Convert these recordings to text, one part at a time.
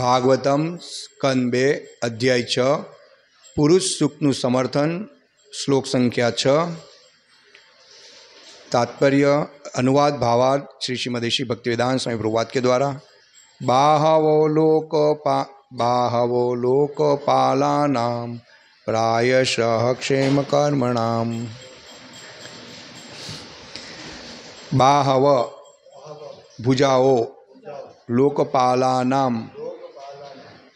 ભાગવતમ સ્કંદ બે અધ્યાય છ પુરુષ સુખનું સમર્થન શ્લોક સંખ્યા છ તાત્પર્ય अनुवाद भावार्थ श्री श्रीमदेशी भक्तिवेदांत स्वामी प्रभुवाद के द्वारा बाहवो लोक पा बाहवो लोकपालानां प्रायशः क्षेमकर्मणां બાહવ ભુજાઓ લોકપાલાનામ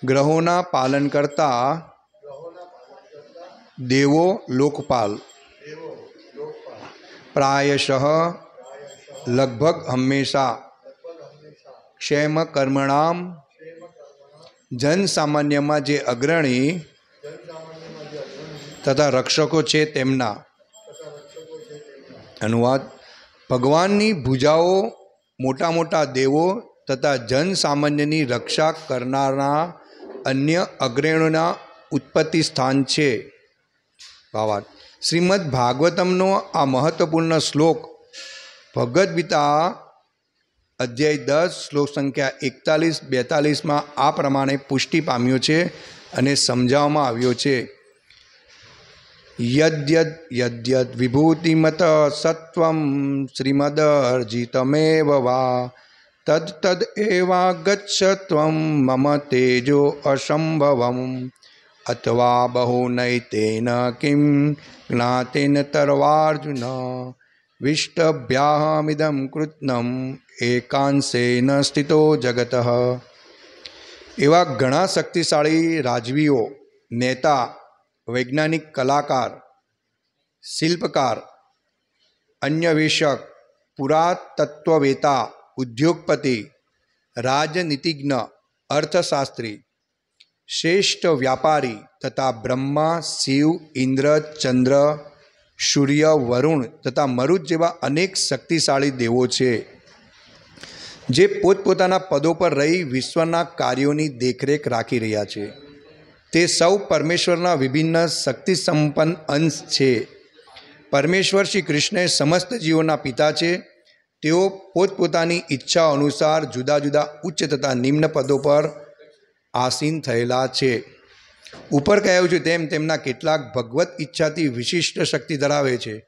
ગ્રહોના પાલન કરતા દેવો લોકપાલ. પ્રાયશઃ લગભગ હંમેશા. ક્ષેમ કર્મણામ. જન સામાન્યમાં જે અગ્રણી તથા રક્ષકો છે તેમના. અનુવાદ, ભગવાનની ભુજાઓ મોટા મોટા દેવો તથા જન સામાન્યની રક્ષા કરનારના અન્ય અગ્રણીઓના ઉત્પત્તિ સ્થાન છે. ભાવાર્થ શ્રીમદ ભાગવતમનો આ મહત્વપૂર્ણ શ્લોક ભગવદ્ ગીતા અધ્યાય દસ, શ્લોક સંખ્યા એકતાલીસ, બેતાલીસમાં આ પ્રમાણે પુષ્ટિ પામ્યો છે અને સમજાવવામાં આવ્યો છે. યદ્યદ યદ્યદ વિભૂતિમત સત્વમ શ્રીમદર્જિતમેવ વા તદ તદ એવાગચ્છત્વમ મમ તેજો અસંભવમ અથવા બહુનૈતેન કિમ જ્ઞાતેન તર્વાર્જુન વિષ્ટભ્યાહમિદમ કૃત્નમ એકાંશેન સ્થિતો જગત એવા ઘણા શક્તિશાળી રાજવીઓ નેતા વૈજ્ઞાનિક કલાકાર શિલ્પકાર અન્યવેશક પુરાતત્વવેતા ઉદ્યોગપતિ, રાજનીતિજ્ઞ, અર્થશાસ્ત્રી, શ્રેષ્ઠ વ્યાપારી તથા બ્રહ્મા, શિવ, ઇન્દ્ર, ચંદ્ર, સૂર્ય, વરુણ તથા મરુત જેવા અનેક શક્તિશાળી દેવો છે, જે પોતપોતાના પદો પર રહી વિશ્વના કાર્યોની દેખરેખ રાખી રહ્યા છે. તે સૌ પરમેશ્વરના વિભિન્ન શક્તિ સંપન્ન અંશ છે. પરમેશ્વર શ્રી કૃષ્ણ એ સમસ્ત જીવોના પિતા છે. તેઓ પોતપોતાની ઈચ્છા અનુસાર જુદા જુદા ઉચ્ચ તથા નિમ્ન પદો પર આસીન થયેલા છે. ઉપર કહ્યું છે તેમ તેમના કેટલાક ભગવત ઈચ્છાથી વિશિષ્ટ શક્તિ ધરાવે છે.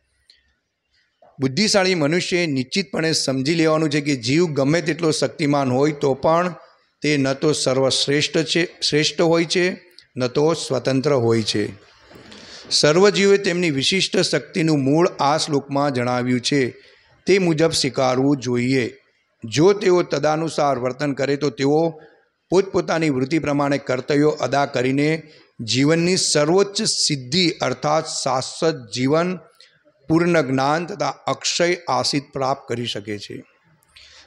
બુદ્ધિશાળી મનુષ્યએ નિશ્ચિતપણે સમજી લેવાનું છે કે જીવ ગમે તેટલો શક્તિમાન હોય તો પણ તે ન તો સર્વશ્રેષ્ઠ છે, શ્રેષ્ઠ હોય છે, ન તો સ્વતંત્ર હોય છે. સર્વજીવે તેમની વિશિષ્ટ શક્તિનું મૂળ આ શ્લોકમાં જણાવ્યું છે. તે મુજબ સ્વીકારવું જોઈએ. જો તેઓ તદાનુસાર વર્તન કરે તો તેઓ પોતપોતાની વૃત્તિ પ્રમાણે કર્તવ્યો અદા કરીને જીવનની સર્વોચ્ચ સિદ્ધિ અર્થાત શાશ્વત જીવન, પૂર્ણ જ્ઞાન તથા અક્ષય આશિત પ્રાપ્ત કરી શકે છે.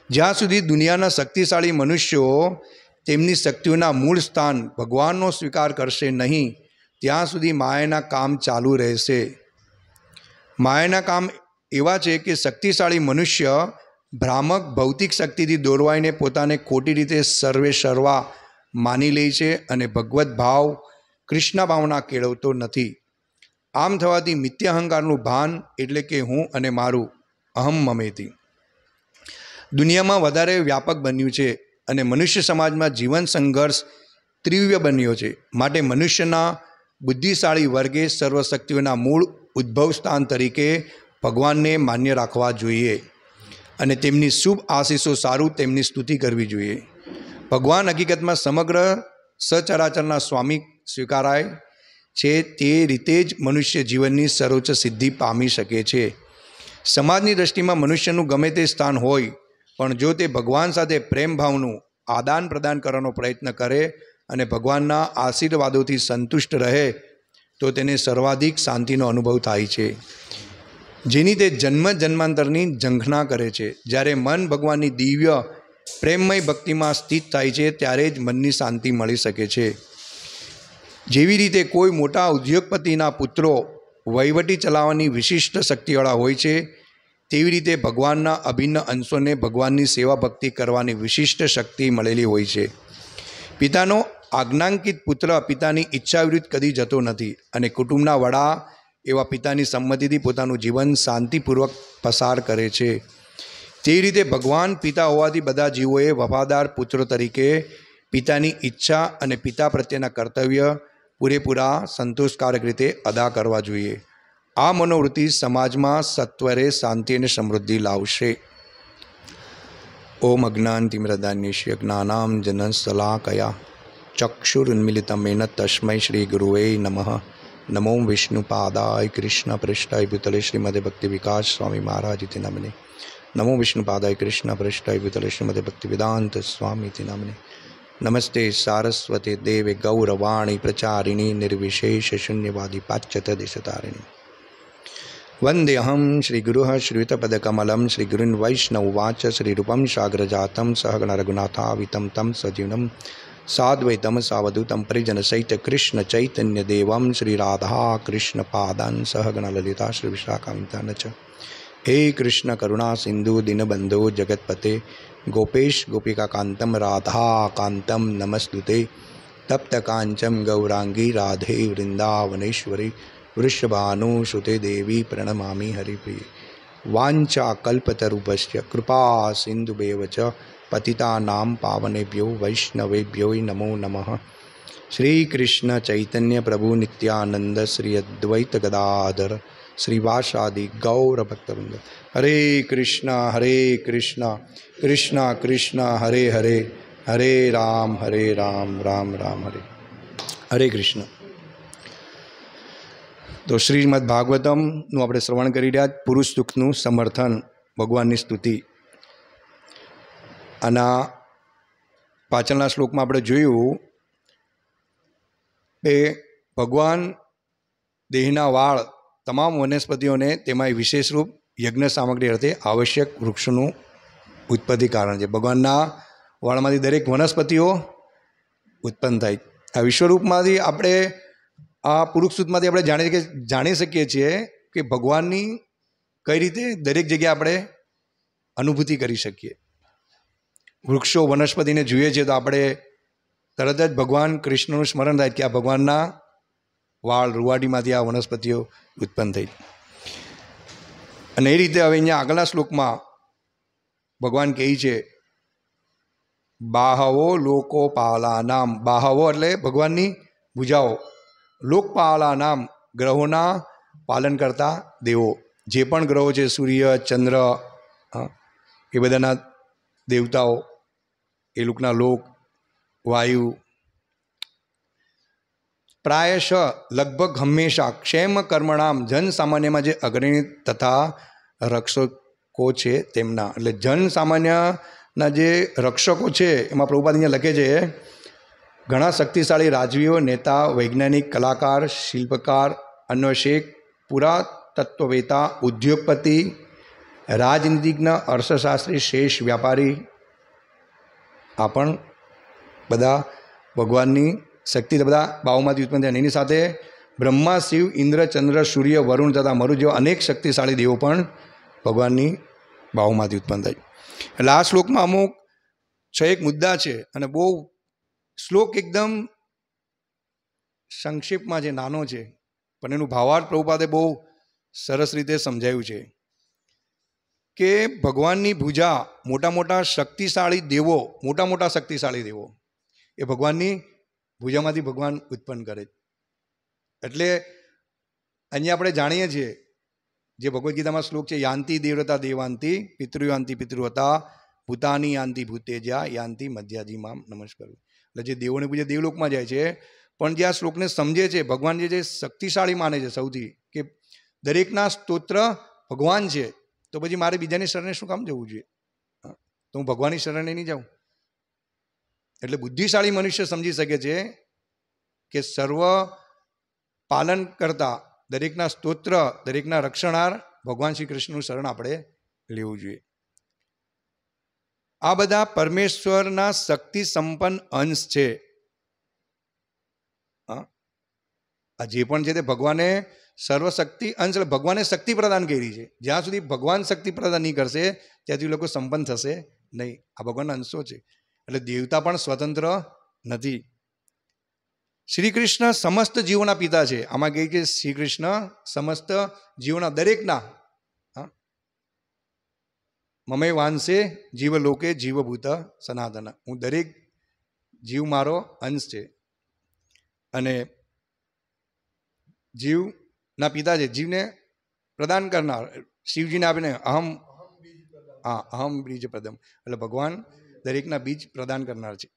જ્યાં સુધી દુનિયાના શક્તિશાળી મનુષ્યો તેમની શક્તિઓના મૂળ સ્થાન ભગવાનનો સ્વીકાર કરશે નહીં, ત્યાં સુધી માયાના કામ ચાલુ રહેશે. માયાના કામ એવા છે કે શક્તિશાળી મનુષ્ય ભ્રામક ભૌતિક શક્તિથી દોરવાઈને પોતાને ખોટી રીતે સર્વે સર્વા માની લે છે અને ભગવદ્ ભાવ કૃષ્ણ ભાવના કેળવતો નથી. આમ થવાથી મિત્યહંકારનું ભાન એટલે કે હું અને મારું અહમ મમેતી. દુનિયામાં વધારે વ્યાપક બન્યું છે અને મનુષ્ય સમાજમાં જીવન સંઘર્ષ તીવ્ર બન્યો છે. માટે મનુષ્યના બુદ્ધિશાળી વર્ગે સર્વશક્તિઓના મૂળ ઉદ્ભવ સ્થાન તરીકે ભગવાનને માન્ય રાખવા જોઈએ અને તેમની શુભ આશીષો સારું તેમની સ્તુતિ કરવી જોઈએ. ભગવાન હકીકતમાં સમગ્ર સચરાચરના સ્વામી સ્વીકારાય છે, તે રીતે જ મનુષ્ય જીવનની સર્વોચ્ચ સિદ્ધિ પામી શકે છે. સમાજની દૃષ્ટિમાં મનુષ્યનું ગમે તે સ્થાન હોય, પણ જો તે ભગવાન સાથે પ્રેમભાવનું આદાન પ્રદાન કરવાનો પ્રયત્ન કરે અને ભગવાનના આશીર્વાદોથી સંતુષ્ટ રહે, તો તેને સર્વાધિક શાંતિનો અનુભવ થાય છે. જેની તે જન્મ જન્માંતરની ઝંખના કરે છે. જ્યારે મન ભગવાનની દિવ્ય, પ્રેમમય ભક્તિમાં સ્થિત થાય છે, ત્યારે જ મનની શાંતિ મળી શકે છે. જેવી રીતે કોઈ મોટા ઉદ્યોગપતિના પુત્રો વહીવટી ચલાવવાની વિશિષ્ટ શક્તિવાળા હોય છે, તેવી રીતે ભગવાનના અભિન્ન અંશોને ભગવાનની સેવા ભક્તિ કરવાની વિશિષ્ટ શક્તિ મળેલી હોય છે. પિતાનો આજ્ઞાંકિત પુત્ર પિતાની ઈચ્છા વિરુદ્ધ કદી જતો નથી અને કુટુંબના વડા એવા પિતાની સંમતિથી પોતાનું જીવન શાંતિપૂર્વક પસાર કરે છે. તે રીતે ભગવાન પિતા હોવાથી બધા જીવોએ વફાદાર પુત્રો તરીકે પિતાની ઈચ્છા અને પિતા પ્રત્યેના કર્તવ્ય પૂરેપૂરા સંતોષકારક રીતે અદા કરવા જોઈએ. આ મનોવૃત્તિ સમાજમાં સત્વરે શાંતિ અને સમૃદ્ધિ લાવશે. ઓમ અજ્ઞાનતિમ્રદાન્યશ્ય જ્ઞાનામ જન સલાકયા ચક્ષુરુન્મિલિતમેન તસ્મૈ શ્રી ગુરુવે નમઃ. नमो विष्णुपादाय कृष्णपृष्ठाय कृष्णपृष्ठय पितले श्रीमदेभक्तिविकाशस्वामि महाराज इति नमने। नमो विष्णुपादाय कृष्णपृष्ठाय भूतले श्रीमद्भक्तिवेदान्त स्वामी इति नमने। नमस्ते सारस्वते देवे गौरवाणी प्रचारिणी गौरवाणि प्रचारिणि वन्दे अहं श्रीगुरुः श्रीवितपदकमलं श्रीगुरुन् वैष्णववाच श्रीरूपं साग्रजातं सहगणरघुनाथावितं तं सजीवनं साद्वैतम सावधूतम परिजन सहित कृष्ण चैतन्य देवम श्री राधा कृष्ण पादान सहगण ललिता श्री विशाखाता नच हे कृष्ण करुणा सिंधु दीनबंधो जगतपते, गोपेश गोपिका कांतम राधा कांतम नमस्तुते। तप्त कांचम गौरांगी राधे वृंदावनेश्वरी वृषभानुसुते देवी प्रणमा हरिप्रिय। वाचा कृपा सिंधुमेव च કલ્પતરુભસ્ય કૃપા સિંધુભેવ ચ પતિતાનામ પાવનેભ્યો વૈષ્ણવેભ્યો નમો નમઃ શ્રી કૃષ્ણ ચૈતન્ય પ્રભુ નિત્યાનંદ શ્રી અદ્વૈત ગદાધર શ્રીવાસાદિ ગૌર ભક્તવૃંદ હરે કૃષ્ણ હરે કૃષ્ણ કૃષ્ણ કૃષ્ણ હરે હરે હરે રામ હરે રામ રામ રામ હરે હરે કૃષ્ણ તો શ્રીમદ ભાગવતમનું આપણે શ્રવણ કરી રહ્યા પુરુષ સુખનું સમર્થન, ભગવાનની સ્તુતિ। આના પાછળના શ્લોકમાં આપણે જોયું કે ભગવાન દેહના વાળ તમામ વનસ્પતિઓને તેમાં વિશેષ રૂપ યજ્ઞ સામગ્રી અર્થે આવશ્યક વૃક્ષોનું ઉત્પત્તિ કારણ છે. ભગવાનના વાળમાંથી દરેક વનસ્પતિઓ ઉત્પન્ન થાય. આ વિશ્વરૂપમાંથી આપણે આ પુરુષસૂતમાંથી આપણે જાણી જાણી શકીએ છીએ કે ભગવાનની કઈ રીતે દરેક જગ્યાએ આપણે અનુભૂતિ કરી શકીએ. વૃક્ષો વનસ્પતિને જોઈએ છીએ તો આપણે તરત જ ભગવાન કૃષ્ણનું સ્મરણ થાય કે આ ભગવાનના વાળ રૂવાડીમાંથી આ વનસ્પતિઓ ઉત્પન્ન થઈ. અને એ રીતે હવે અહીંયા આગલા શ્લોકમાં ભગવાન કહે છે, બાહવો લોકો પાલા નામ બાહવો એટલે ભગવાનની ભૂજાઓ. લોકપાલા નામ ગ્રહોના પાલન કરતા દેવો. જે પણ ગ્રહો છે, સૂર્ય, ચંદ્ર એ બધાના દેવતાઓ. એ લોકના લોક, વાયુ. પ્રાયશ લગભગ હંમેશા ક્ષેમ કર્મણામ જન સામાન્યમાં જે અગ્રણી તથા રક્ષકો છે તેમના, એટલે જન સામાન્યના જે રક્ષકો છે, એમાં પ્રભુપાદ અહીંયા લખે છે, ઘણા શક્તિશાળી રાજવીઓ, નેતા, વૈજ્ઞાનિક, કલાકાર, શિલ્પકાર, અન્વેષક, પુરાતત્વવેતા, ઉદ્યોગપતિ, રાજનીતિજ્ઞ, અર્થશાસ્ત્રી, શેષ વ્યાપારી આ પણ બધા ભગવાનની શક્તિ બધા બાહુમાંથી ઉત્પન્ન થયા. એની સાથે બ્રહ્મા, શિવ, ઇન્દ્ર, ચંદ્ર, સૂર્ય, વરુણ તથા મરુ જેવા અનેક શક્તિશાળી દેવો પણ ભગવાનની બાહુમાંથી ઉત્પન્ન થાય. એટલે આ શ્લોકમાં અમુક છ એક મુદ્દા છે અને બહુ શ્લોક એકદમ સંક્ષિપ્તમાં છે નાનો છે. પણ એનું ભાવાર્થ પ્રભુપાદે બહુ સરસ રીતે સમજાયું છે. કે ભગવાનની ભૂજા મોટા મોટા શક્તિશાળી દેવો, મોટા મોટા શક્તિશાળી દેવો, એ ભગવાનની ભૂજામાંથી ભગવાન ઉત્પન્ન કરે. એટલે અહીંયા આપણે જાણીએ છીએ, જે ભગવદ્ ગીતામાં શ્લોક છે, યાંતિ દેવતા દેવાંતિ પિતૃયાંતિ પિતૃવતા ભૂતાની યાંતિ ભૂતેજા, યાંતિ મધ્યાજીમાં નમસ્કાર. એટલે જે દેવોને પૂજા દેવલોકમાં જાય છે, પણ જે આ શ્લોકને સમજે છે, ભગવાન જે શક્તિશાળી માને છે સૌથી, કે દરેકના સ્તોત્ર ભગવાન છે તો પછી મારે બીજાની શરણે શું કામ જવું જોઈએ? તો હું ભગવાનની શરણે નહીં જાઉં. એટલે બુદ્ધિશાળી મનુષ્ય સમજી શકે છે કે સર્વ પાલન કરતા દરેકના સ્તોત્ર, દરેકના રક્ષણાર ભગવાન શ્રી કૃષ્ણનું શરણ આપણે લેવું જોઈએ. આ બધા પરમેશ્વરના શક્તિ સંપન્ન અંશ છે. આ જે પણ છે તે ભગવાને સર્વશક્તિ અંશ ભગવાને શક્તિ પ્રદાન કરી છે. જ્યાં સુધી ભગવાન શક્તિ પ્રદાન નહીં કરશે, ત્યાં સુધી લોકો સંપન્ન થશે નહીં. આ ભગવાનના અંશો છે. એટલે દેવતા પણ સ્વતંત્ર નથી. શ્રી કૃષ્ણ સમસ્ત જીવોના પિતા છે. આમાં કહે કે શ્રી કૃષ્ણ સમસ્ત જીવોના દરેકના મમે વાંશે જીવલોકે જીવભૂત સનાતન. હું દરેક જીવ મારો અંશ છે. અને જીવના પિતા છે જીવને પ્રદાન કરનાર. શિવજીને આપીને અહમ, હા, અહમ બીજ પ્રદમ. એટલે ભગવાન દરેકના બીજ પ્રદાન કરનાર છે.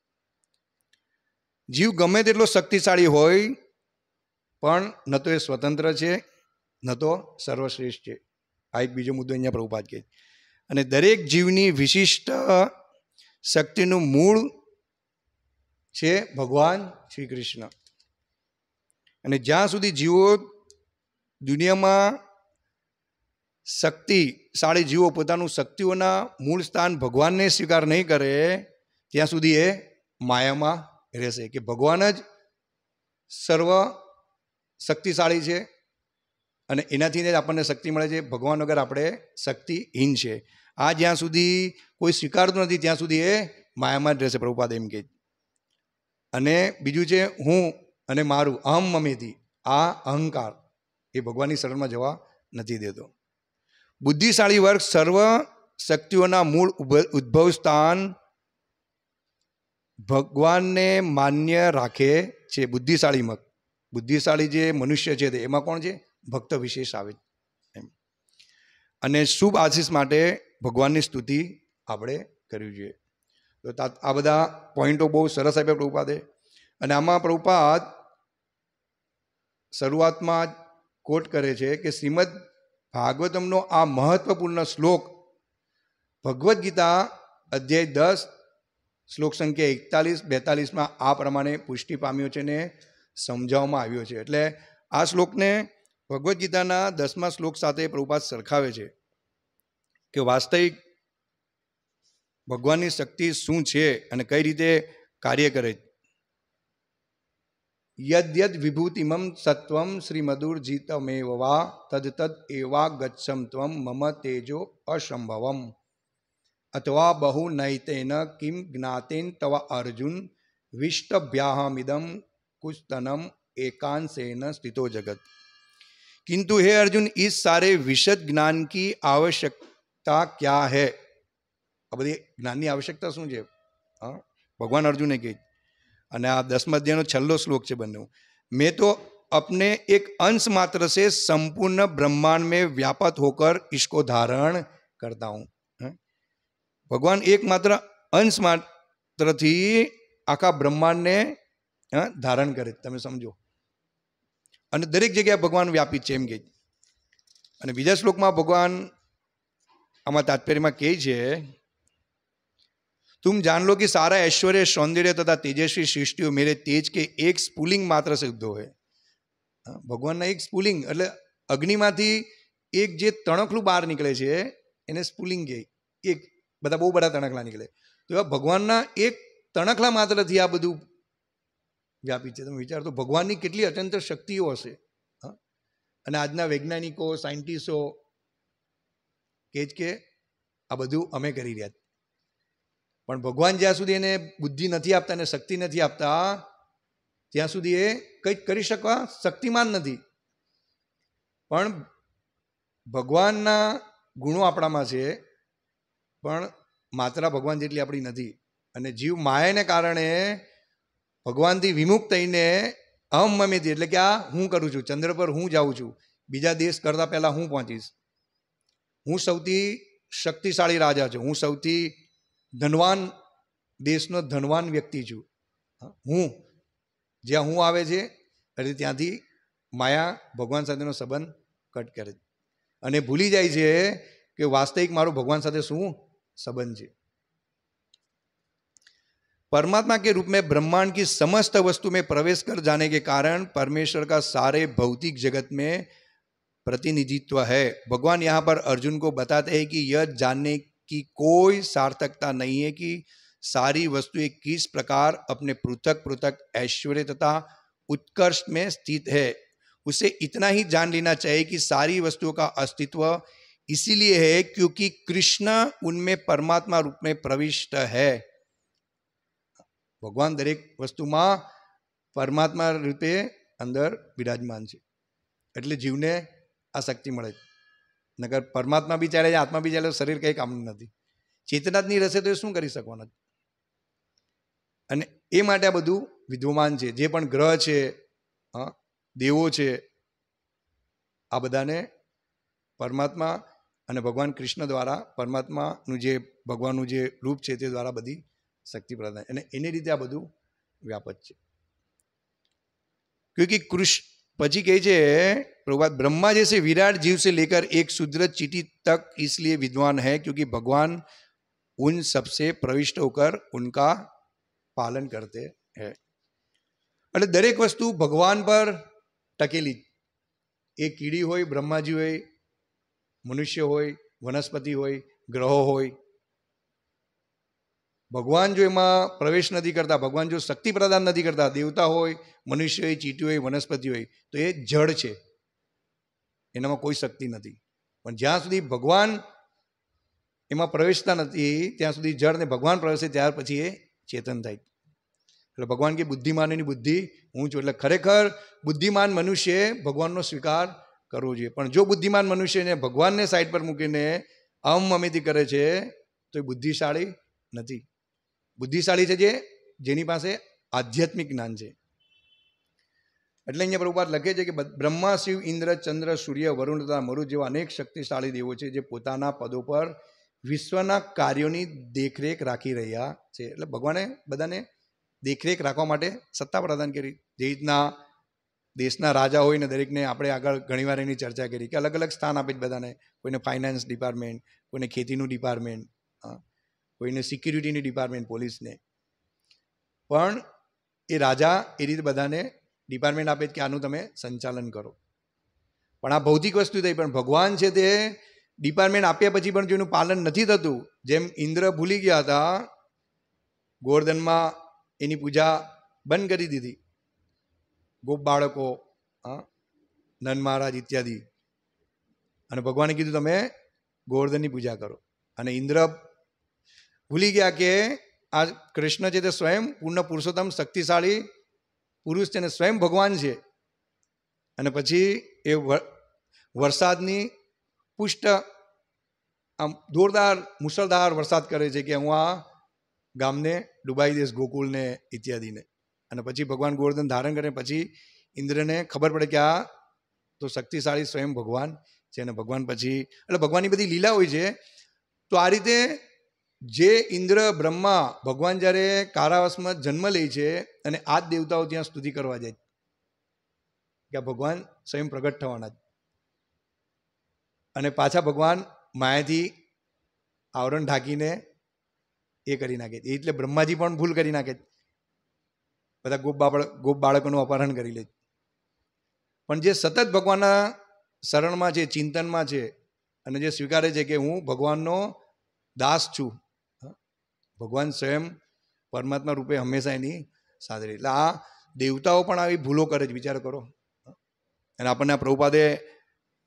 જીવ ગમે તેટલો શક્તિશાળી હોય, પણ ન તો એ સ્વતંત્ર છે, ન તો સર્વશ્રેષ્ઠ છે. આ એક બીજો મુદ્દો અહીંયા પ્રભુપાદ કહે અને દરેક જીવની વિશિષ્ટ શક્તિનું મૂળ છે ભગવાન શ્રી કૃષ્ણ. અને જ્યાં સુધી જીવો દુનિયામાં શક્તિશાળી જીવો પોતાનું શક્તિઓના મૂળ સ્થાન ભગવાનને સ્વીકાર નહીં કરે, ત્યાં સુધી એ માયામાં રહેશે કે ભગવાન જ સર્વ શક્તિશાળી છે અને એનાથી જ આપણને શક્તિ મળે છે. ભગવાન વગર આપણે શક્તિહીન છે. આ જ્યાં સુધી કોઈ સ્વીકારતું નથી, ત્યાં સુધી એ માયામાં જ રહેશે પ્રભુપાદ એમ કે અને બીજું છે હું અને મારું અહમ મમેથી આ અહંકાર એ ભગવાનની શરણમાં જવા નથી દેતો. બુદ્ધિશાળી વર્ગ સર્વ શક્તિઓના મૂળ ઉદ્ભવ સ્થાન ભગવાનને માન્ય રાખે છે બુદ્ધિશાળી મત. બુદ્ધિશાળી જે મનુષ્ય છે તે એમાં કોણ છે? ભક્ત વિશેષ આવે એમ. અને શુભ આશીષ માટે ભગવાનની સ્તુતિ આપણે કરવી જોઈએ. તો, આ બધા પોઈન્ટો બહુ સરસ આપ્યા પ્રભુપાદે. અને આમાં પ્રભુપાદ શરૂઆતમાં કોટ કરે છે કે શ્રીમદ ભાગવતમનો આ મહત્વપૂર્ણ શ્લોક ભગવદ્ ગીતા અધ્યાય દસ, શ્લોક સંખ્યા એકતાલીસ, બેતાલીસમાં આ પ્રમાણે પુષ્ટિ પામ્યો છે ને સમજાવવામાં આવ્યો છે. એટલે આ શ્લોકને ભગવદ્ ગીતાના દસમા શ્લોક સાથે પ્રભુપાદ સરખાવે છે કે વાસ્તવિક ભગવાનની શક્તિ શું છે અને કઈ રીતે કાર્ય કરે યદ વિભૂતિમમ સત્વમ શ્રીમધુર જીતમેવા તદ તદ એવા ગચ્છમ ત્વમ મમ તેજો અસંભવમ અથવા બહુ નૈતેન કિમ જ્ઞાતેન તવ અર્જુન વિષ્ટભ્યાહમિદમ कुस्तनम एकांशेन स्थितो जगत किंतु हे अर्जुन इस सारे विशद ज्ञान की आवश्यकता क्या है આ બધી જ્ઞાનની આવશ્યકતા શું છે હા ભગવાન અર્જુને કહી અને આ દસમ અધ્યાયનો છેલ્લો શ્લોક છે બંને મેં તો अपने एक अंश मात्र से संपूर्ण ब्रह्मांड में व्यापक होकर इसको धारण करता हूं ભગવાન એકમાત્ર અંશ માત્રથી આખા બ્રહ્માંડને ધારણ કરે તમે સમજો અને દરેક જગ્યાએ ભગવાન વ્યાપિત છે એમ કે અને બીજા શ્લોકમાં ભગવાન આમાં તાત્પર્યમાં કહે છે तुम जान लो कि सारा ऐश्वर्य सौंदर्य तथा तेजस्वी सृष्टिओ मेरे तेज के एक स्पुलिंग मात्र से ઉદ્ભવ હોય ભગવાનના એક સ્પુલિંગ એટલે અગ્નિમાંથી એક જે તણખલું બહાર નીકળે છે એને સ્પુલિંગ કહે એક બધા બહુ બધા તણખલા નીકળે તો એવા ભગવાનના એક તણખલા માત્રથી આ બધું વ્યાપી છે તમે વિચાર તો ભગવાનની કેટલી અત્યંત શક્તિઓ હશે અને આજના વૈજ્ઞાનિકો સાયન્ટિસ્ટો કહે જ કે આ બધું અમે કરી રહ્યા પણ ભગવાન જ્યાં સુધી એને બુદ્ધિ નથી આપતા અને શક્તિ નથી આપતા, ત્યાં સુધી એ કંઈક કરી શકવા શક્તિમાન નથી. પણ ભગવાનના ગુણો આપણામાં છે, પણ માત્રા ભગવાન જેટલી આપણી નથી. અને જીવ માયાને કારણે ભગવાનથી વિમુખ થઈને અહમ મમેથી એટલે કે આ હું કરું છું, ચંદ્ર પર હું જાઉં છું, બીજા દેશ કરતાં પહેલાં હું પહોંચીશ. હું સૌથી શક્તિશાળી રાજા છું. હું સૌથી ધનવાન દેશનો ધનવાન વ્યક્તિ છું હું જ્યાં હું આવે છે એટલે ત્યાંથી માયા ભગવાન સાથેનો સંબંધ કટ કરે અને ભૂલી જાય છે કે વાસ્તવિક મારો ભગવાન સાથે શું સંબંધ છે परमात्मा के रूप में ब्रह्मांड की समस्त वस्तु में प्रवेश कर जाने के कारण परमेश्वर का सारे भौतिक जगत में प्रतिनिधित्व है भगवान यहाँ पर अर्जुन को बताते हैं कि यह जानने की कोई सार्थकता नहीं है कि सारी वस्तुएं किस प्रकार अपने पृथक पृथक ऐश्वर्य तथा उत्कर्ष में स्थित है उसे इतना ही जान लेना चाहिए कि सारी वस्तुओं का अस्तित्व इसीलिए है क्योंकि कृष्ण उनमें परमात्मा रूप में प्रविष्ट है ભગવાન દરેક વસ્તુમાં પરમાત્મા રૂપે અંદર બિરાજમાન છે એટલે જીવને આ શક્તિ મળે નગર પરમાત્મા બી ચાલે છે, આત્મા બી ચાલે શરીર કંઈ કામનું નથી. ચેતના જ નહીં રહેશે તો એ શું કરી શકવાના? અને એ માટે આ બધું વિદ્વમાન છે. જે પણ ગ્રહ છે, હા, દેવો છે, આ બધાને પરમાત્મા અને ભગવાન કૃષ્ણ દ્વારા પરમાત્માનું જે ભગવાનનું જે રૂપ છે તે દ્વારા બધી શક્તિ પ્રદાન અને એની રીતે આ બધું વ્યાપક છે. ક્યુંકિ કૃષ્ણ પછી કહે છે प्रभुपाद ब्रह्मा जैसे विराट जीव से लेकर एक शुद्र चीटी तक इसलिए विद्वान है क्योंकि भगवान उन सबसे प्रविष्ट होकर उनका પાલન કરતે હૈ એટલે દરેક વસ્તુ ભગવાન પર ટકેલી એ કીડી હોય બ્રહ્માજી હોય મનુષ્ય હોય વનસ્પતિ હોય ગ્રહો હોય ભગવાન જો એમાં પ્રવેશ નથી કરતા, ભગવાન જો શક્તિ પ્રદાન નથી કરતા, દેવતા હોય, મનુષ્ય હોય, ચીટી હોય, વનસ્પતિ હોય, તો એ જળ છે. એનામાં કોઈ શક્તિ નથી. પણ જ્યાં સુધી ભગવાન એમાં પ્રવેશતા નથી, ત્યાં સુધી જળને ભગવાન પ્રવેશે ત્યાર પછી એ ચેતન થાય. એટલે ભગવાન કે બુદ્ધિમાનની બુદ્ધિ હું છું. એટલે ખરેખર બુદ્ધિમાન મનુષ્યએ ભગવાનનો સ્વીકાર કરવો જોઈએ. પણ જો બુદ્ધિમાન મનુષ્યને ભગવાનને સાઈડ પર મૂકીને અમ અમિતિ કરે છે, તો એ બુદ્ધિશાળી નથી. બુદ્ધિશાળી છે જે, જેની પાસે આધ્યાત્મિક જ્ઞાન છે. એટલે અહીંયા પ્રભુપાદ લખે છે કે બ્રહ્મા, શિવ, ઇન્દ્ર, ચંદ્ર, સૂર્ય, વરુણ તથા મરુ જેવા અનેક શક્તિશાળી દેવો છે જે પોતાના પદો પર વિશ્વના કાર્યોની દેખરેખ રાખી રહ્યા છે. એટલે ભગવાને બધાને દેખરેખ રાખવા માટે સત્તા પ્રદાન કરી. જે રીતના દેશના રાજા હોય ને દરેકને આપણે આગળ ઘણીવાર એની ચર્ચા કરી કે અલગ અલગ સ્થાન આપે છે બધાને. કોઈને ફાઇનાન્સ ડિપાર્ટમેન્ટ કોઈને ખેતીનું ડિપાર્ટમેન્ટ કોઈને સિક્યુરિટીની ડિપાર્ટમેન્ટ પોલીસને. પણ એ રાજા એ રીતે બધાને ડિપાર્ટમેન્ટ આપે કે આનું તમે સંચાલન કરો. પણ આ ભૌતિક વસ્તુ થઈ, પણ ભગવાન છે તે ડિપાર્ટમેન્ટ આપ્યા પછી પણ જેનું પાલન નથી થતું, જેમ ઇન્દ્ર ભૂલી ગયા હતા, ગોવર્ધનમાં એની પૂજા બંધ કરી દીધી. ગોપ બાળકો, હા નન મહારાજ ઇત્યાદિ. અને ભગવાને કીધું, તમે ગોવર્ધનની પૂજા કરો. અને ઇન્દ્ર ભૂલી ગયા કે આ કૃષ્ણ છે તે સ્વયં પૂર્ણ પુરુષોત્તમ શક્તિશાળી પુરુષ છે અને સ્વયં ભગવાન છે. અને પછી એ વરસાદની પુષ્ટ, આમ જોરદાર મુસળધાર વરસાદ કરે છે કે હું આ ગામને ડૂબાઈ દઈશ ગોકુળને ઇત્યાદિને. અને પછી ભગવાન ગોવર્ધન ધારણ કરે, પછી ઇન્દ્રને ખબર પડે કે આ તો શક્તિશાળી સ્વયં ભગવાન છે અને ભગવાન પછી, એટલે ભગવાનની બધી લીલા હોય છે. તો આ રીતે જે ઇન્દ્ર બ્રહ્મા ભગવાન જ્યારે કારાવાસમાં જન્મ લે છે અને આ જ દેવતાઓ ત્યાં સ્તુતિ કરવા જાય કે ભગવાન સ્વયં પ્રગટ થવાના અને પાછા ભગવાન માયાથી આવરણ ઢાંકીને એ કરી નાખે એટલે બ્રહ્માજી પણ ભૂલ કરી નાખે બધા ગોપ બાળ ગોપ બાળકોનું અપહરણ કરી લે પણ જે સતત ભગવાનના શરણમાં છે, ચિંતનમાં છે અને જે સ્વીકારે છે કે હું ભગવાનનો દાસ છું ભગવાન સ્વયં પરમાત્મા રૂપે હંમેશા એની સાથે એટલે આ દેવતાઓ પણ આવી ભૂલો કરે છે, વિચાર કરો. અને આપણને આ પ્રભુપાદે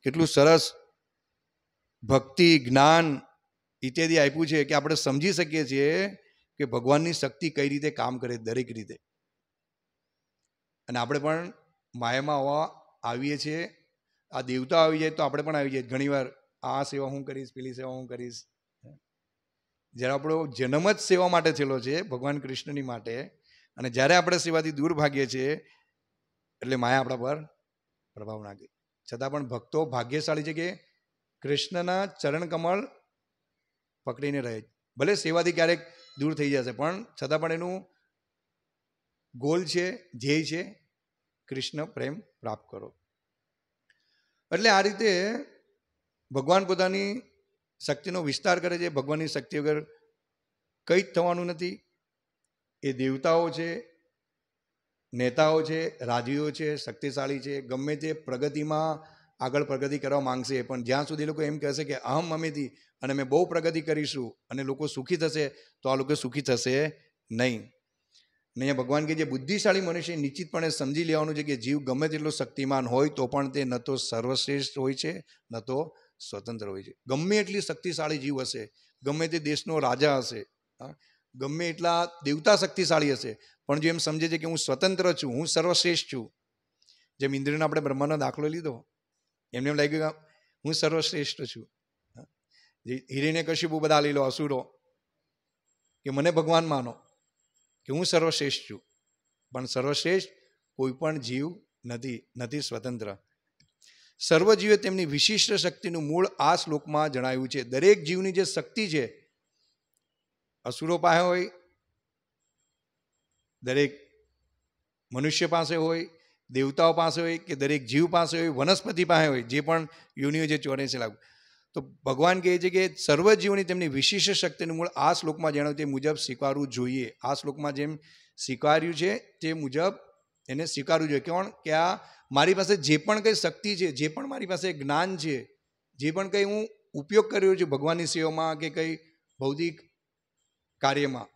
કેટલું સરસ ભક્તિ, જ્ઞાન ઇત્યાદિ આપ્યું છે કે આપણે સમજી શકીએ છીએ કે ભગવાનની શક્તિ કઈ રીતે કામ કરે દરેક રીતે. અને આપણે પણ માયામાં હોવા આવીએ છીએ. આ દેવતા આવી જાય તો આપણે પણ આવી જાય. ઘણીવાર આ સેવા હું કરીશ, પેલી સેવા હું કરીશ. જ્યારે આપણો જન્મ જ સેવા માટે થયેલો છે, ભગવાન કૃષ્ણની માટે, અને જ્યારે આપણે સેવાથી દૂર ભાગીએ છીએ, એટલે માયા આપણા પર પ્રભાવ નાખે. છતાં પણ ભક્તો ભાગ્યશાળી છે કે કૃષ્ણના ચરણ કમળ પકડીને રહે. ભલે સેવાથી ક્યારેક દૂર થઈ જશે, પણ છતાં પણ એનું ગોલ છે, ધ્યેય છે, કૃષ્ણ પ્રેમ પ્રાપ્ત કરો. એટલે આ રીતે ભગવાન પોતાની શક્તિનો વિસ્તાર કરે છે, ભગવાનની શક્તિ વગર કંઈ જ થવાનું નથી. એ દેવતાઓ છે, નેતાઓ છે રાજવીઓ છે, શક્તિશાળી છે, ગમે તે પ્રગતિમાં આગળ પ્રગતિ કરવા માંગશે, પણ જ્યાં સુધી લોકો એમ કહેશે કે અહમ અમેથી અને અમે બહુ પ્રગતિ કરીશું અને લોકો સુખી થશે, તો આ લોકો સુખી થશે નહીં. ને ભગવાન કે જે બુદ્ધિશાળી મનુષ્ય નિશ્ચિતપણે સમજી લેવાનું છે કે જીવ ગમે તેટલો શક્તિમાન હોય તો પણ તે ન તો સર્વશ્રેષ્ઠ હોય છે, ન તો સ્વતંત્ર હોય છે. ગમે એટલી શક્તિશાળી જીવ હશે, ગમે તે દેશનો રાજા હશે ગમે એટલા દેવતા શક્તિશાળી હશે, પણ જો એમ સમજે છે કે હું સ્વતંત્ર છું, હું સર્વશ્રેષ્ઠ છું, જેમ ઇન્દ્રનો આપણે બ્રહ્માનો દાખલો લીધો, એમને એમ લાગ્યું કે હું સર્વશ્રેષ્ઠ છું હિરેને કશ્યપુ બધા લઈ લો અસુરો, કે મને ભગવાન માનો, કે હું સર્વશ્રેષ્ઠ છું, પણ સર્વશ્રેષ્ઠ કોઈ પણ જીવ નથી નથી સ્વતંત્ર. સર્વજીવે તેમની વિશિષ્ટ શક્તિનું મૂળ આ શ્લોકમાં જણાવ્યું છે. દરેક જીવની જે શક્તિ છે, અસુરો પાસે હોય, દરેક મનુષ્ય પાસે હોય, દેવતાઓ પાસે હોય કે દરેક જીવ પાસે હોય, વનસ્પતિ પાસે હોય, જે પણ યોનિઓ જે ચોર્યાસી લાખ. તો ભગવાન કહે છે કે સર્વ જીવોની તેમની વિશિષ્ટ શક્તિનું મૂળ આ શ્લોકમાં જણાવ્યું તે મુજબ સ્વીકારવું જોઈએ. આ શ્લોકમાં જેમ સ્વીકાર્યું છે, તે મુજબ એને સ્વીકારવું જોઈએ. કોણ કે આ મારી પાસે જે પણ કંઈ શક્તિ છે, જે પણ મારી પાસે જ્ઞાન છે, જે પણ કંઈ હું ઉપયોગ કરી રહ્યો છું ભગવાનની સેવામાં કે કંઈ ભૌતિક કાર્યમાં,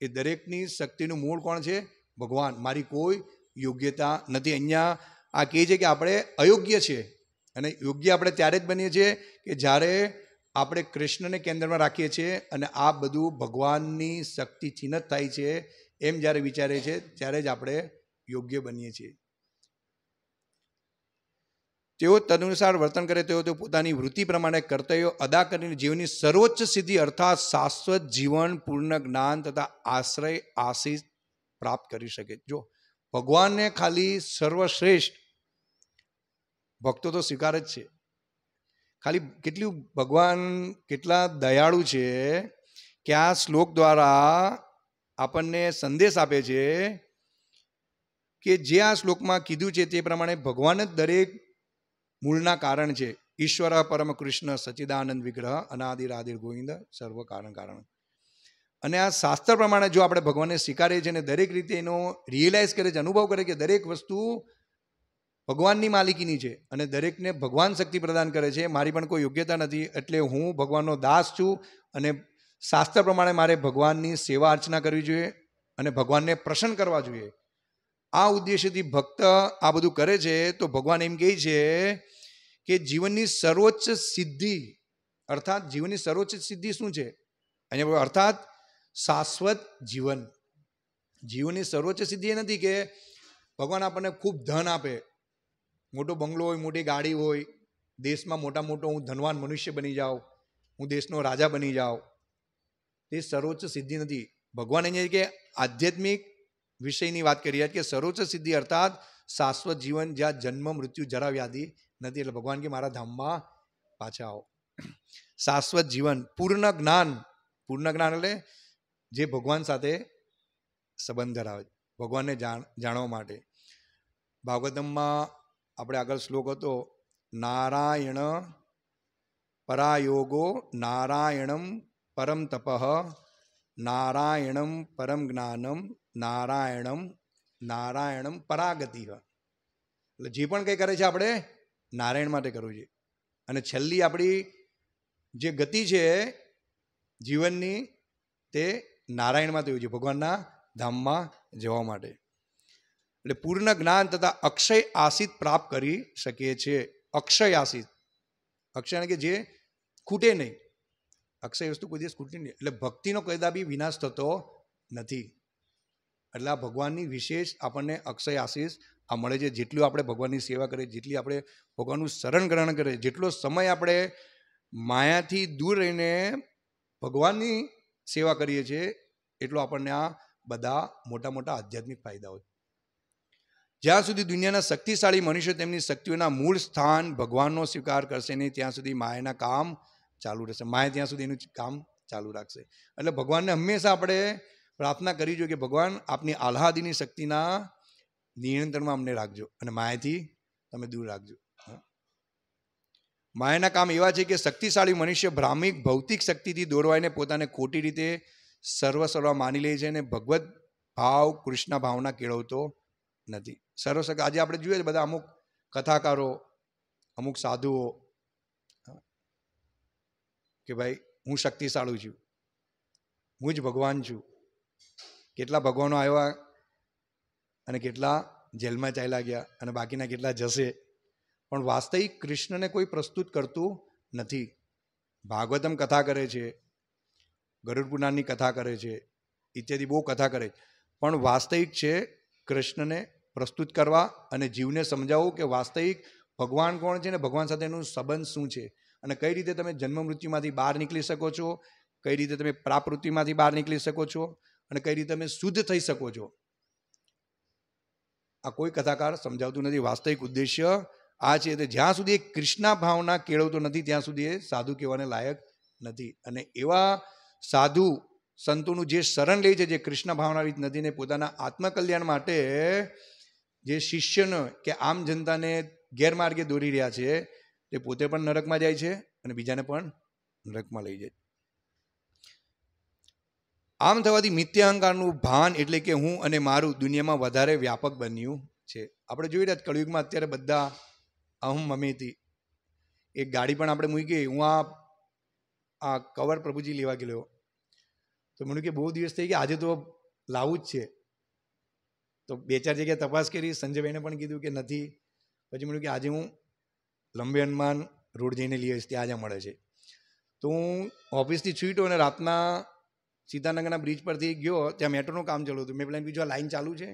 એ દરેકની શક્તિનું મૂળ કોણ છે? ભગવાન. મારી કોઈ યોગ્યતા નથી. અહીંયા આ કહે છે કે આપણે અયોગ્ય છે અને યોગ્ય આપણે ત્યારે જ બનીએ છીએ કે જ્યારે આપણે કૃષ્ણને કેન્દ્રમાં રાખીએ છીએ અને આ બધું ભગવાનની શક્તિથી જ થાય છે એમ જ્યારે વિચારે છે, ત્યારે જ આપણે યોગ્ય બનીએ છીએ. તેઓ તદનુસાર વર્તન કરે, તેઓ તેઓ પોતાની વૃત્તિ પ્રમાણે કર્તવ્યો અદા કરીને જીવનની સર્વોચ્ચ સિદ્ધિ અર્થાત શાશ્વત જીવન, પૂર્ણ જ્ઞાન તથા આશ્રય, આશીષ પ્રાપ્ત કરી શકે. જો ભગવાનને ખાલી સર્વશ્રેષ્ઠ ભક્તો તો સ્વીકાર જ છે. ખાલી કેટલું ભગવાન કેટલા દયાળુ છે કે આ શ્લોક દ્વારા આપણને સંદેશ આપે છે કે જે આ શ્લોકમાં કીધું છે તે પ્રમાણે ભગવાન જ દરેક મૂળના કારણ છે. ઈશ્વર, પરમ કૃષ્ણ, સચિદાનંદ, વિગ્રહ અનાદિર આદિર ગોવિંદ, સર્વ કારણ કારણ. અને આ શાસ્ત્ર પ્રમાણે જો આપણે ભગવાનને સ્વીકારીએ છીએ અને દરેક રીતે એનો રિયલાઇઝ કરે છે અનુભવ કરે કે દરેક વસ્તુ ભગવાનની માલિકીની છે અને દરેકને ભગવાન શક્તિ પ્રદાન કરે છે, મારી પણ કોઈ યોગ્યતા નથી, એટલે હું ભગવાનનો દાસ છું અને શાસ્ત્ર પ્રમાણે મારે ભગવાનની સેવા અર્ચના કરવી જોઈએ અને ભગવાનને પ્રસન્ન કરવા જોઈએ. આ ઉદ્દેશ્યથી ભક્ત આ બધું કરે છે, તો ભગવાન એમ કહે છે કે જીવનની સર્વોચ્ચ સિદ્ધિ, અર્થાત જીવનની સર્વોચ્ચ સિદ્ધિ શું છે? અહીંયા અર્થાત શાશ્વત જીવન. જીવનની સર્વોચ્ચ સિદ્ધિ એ નથી કે ભગવાન આપણને ખૂબ ધન આપે. મોટો બંગલો હોય, મોટી ગાડી હોય, દેશમાં મોટા મોટો હું ધનવાન મનુષ્ય બની જાઉં, હું દેશનો રાજા બની જાઉં. તે સર્વોચ્ચ સિદ્ધિ નથી. ભગવાન અહીંયા કે આધ્યાત્મિક વિષયની વાત કરી રહ્યા કે સર્વોચ્ચ સિદ્ધિ અર્થાત શાશ્વત જીવન જ્યાં જન્મ, મૃત્યુ, જરા વ્યાધિ નથી. એટલે ભગવાન કે મારા ધામમાં પાછા આવો. શાશ્વત જીવન, પૂર્ણ જ્ઞાન પૂર્ણ જ્ઞાન એટલે જે ભગવાન સાથે સંબંધ ધરાવે ભગવાનને જાણ, જાણવા માટે. ભાગવતમમાં આપણે આગળ શ્લોક હતો, નારાયણ પરાયોગો નારાયણમ પરમ તપ, નારાયણમ પરમ જ્ઞાનમ નારાયણમ નારાયણમ પરાગતિ એટલે જે પણ કંઈ કરે છે આપણે, નારાયણ માટે કરવું જોઈએ અને છેલ્લી આપણી જે ગતિ છે, જીવનની, તે નારાયણમાં થયું છે, ભગવાનના ધામમાં જવા માટે. એટલે પૂર્ણ જ્ઞાન તથા અક્ષય આસિત પ્રાપ્ત કરી શકીએ છીએ. અક્ષય આસિત. અક્ષય કે જે ખૂટે નહીં. અક્ષય વસ્તુ કોઈ દિવસ ખૂટતી નહીં. એટલે ભક્તિનો કદાબી વિનાશ થતો નથી. એટલે આ ભગવાનની વિશેષ આપણને અક્ષય આશીષ, આ મળે છે. જેટલું આપણે ભગવાનની સેવા કરીએ, જેટલી આપણે ભગવાનનું શરણ ગ્રહણ કરીએ, જેટલો સમય આપણે માયાથી દૂર રહીને ભગવાનની સેવા કરીએ છીએ, એટલો આપણને આ બધા મોટા મોટા આધ્યાત્મિક ફાયદાઓ જ્યાં સુધી દુનિયાના શક્તિશાળી મનુષ્યો તેમની શક્તિઓના મૂળ સ્થાન ભગવાનનો સ્વીકાર કરશે નહીં, ત્યાં સુધી માયાના કામ ચાલુ રહેશે. માયા ત્યાં સુધી એનું કામ ચાલુ રાખશે. એટલે ભગવાનને હંમેશા આપણે પ્રાર્થના કરી જોઈએ કે ભગવાન આપની આલ્હાદીની શક્તિના નિયંત્રણમાં અમને રાખજો અને માયાથી તમે દૂર રાખજો. માયાના કામ એવા છે કે શક્તિશાળી મનુષ્ય ભ્રામિક ભૌતિક શક્તિથી દોરવાઈને પોતાને ખોટી રીતે સર્વ સર્વ માની લે છે અને ભગવત ભાવ કૃષ્ણ ભાવના કેળવતો નથી. સર્વશક્તિ આજે આપણે જોઈએ છે બધા અમુક કથાકારો, અમુક સાધુઓ કે ભાઈ હું શક્તિશાળી છું, હું જ ભગવાન છું. કેટલા ભગવાનો આવ્યા અને કેટલા જેલમાં ચાલ્યા ગયા અને બાકીના કેટલા જશે. પણ વાસ્તવિક કૃષ્ણને કોઈ પ્રસ્તુત કરતું નથી. ભાગવતમ કથા કરે છે, ગરુડ પુરાણની કથા કરે છે, ઇત્યાદિ બહુ કથા કરે પણ વાસ્તવિક છે કૃષ્ણને પ્રસ્તુત કરવા અને જીવને સમજાવવું કે વાસ્તવિક ભગવાન કોણ છે ને ભગવાન સાથેનું સંબંધ શું છે? અને કઈ રીતે તમે જન્મ મૃત્યુમાંથી બહાર નીકળી શકો છો? કઈ રીતે તમે પ્રાપવૃત્તિમાંથી બહાર નીકળી શકો છો? અને કઈ રીતે તમે શુદ્ધ થઈ શકો છો? આ કોઈ કથાકાર સમજાવતું નથી. વાસ્તવિક ઉદ્દેશ્ય આ છે તો જ્યાં સુધી કૃષ્ણા ભાવના કેળવતો નથી, ત્યાં સુધી એ સાધુ કહેવાને લાયક નથી. અને એવા સાધુ સંતોનું જે શરણ લે છે, જે કૃષ્ણ નથી ને પોતાના આત્મકલ્યાણ માટે જે શિષ્યનો કે આમ જનતાને ગેરમાર્ગે દોરી રહ્યા છે, તે પોતે પણ નરકમાં જાય છે અને બીજાને પણ નરકમાં લઈ જાય આમ થવાથી મિથ્યા અહંકારનું ભાન એટલે કે હું અને મારું દુનિયામાં વધારે વ્યાપક બન્યું છે. આપણે જોઈ રહ્યા કળયુગમાં અત્યારે બધા અહમ મમેથી એક ગાડી પણ આપણે મૂકી હું આ આ કવર પ્રભુજી લેવા ગયેલો. તો મને કે બહુ દિવસ થઈ ગયા. આજે તો લાવું જ છે. તો બે ચાર જગ્યાએ તપાસ કરી. સંજયભાઈને પણ કીધું કે નથી. પછી મને કે આજે હું લંબે હનુમાન રોડ જઈને લઈ આવીશ. ત્યાં આજે મળે છે. તો હું ઓફિસથી છૂટ્યો અને રાતના સીતાનગરના બ્રિજ પરથી ગયો, ત્યાં મેટ્રોનું કામ ચાલુ હતું. મેં પેલા બીજું લાઈન ચાલુ છે.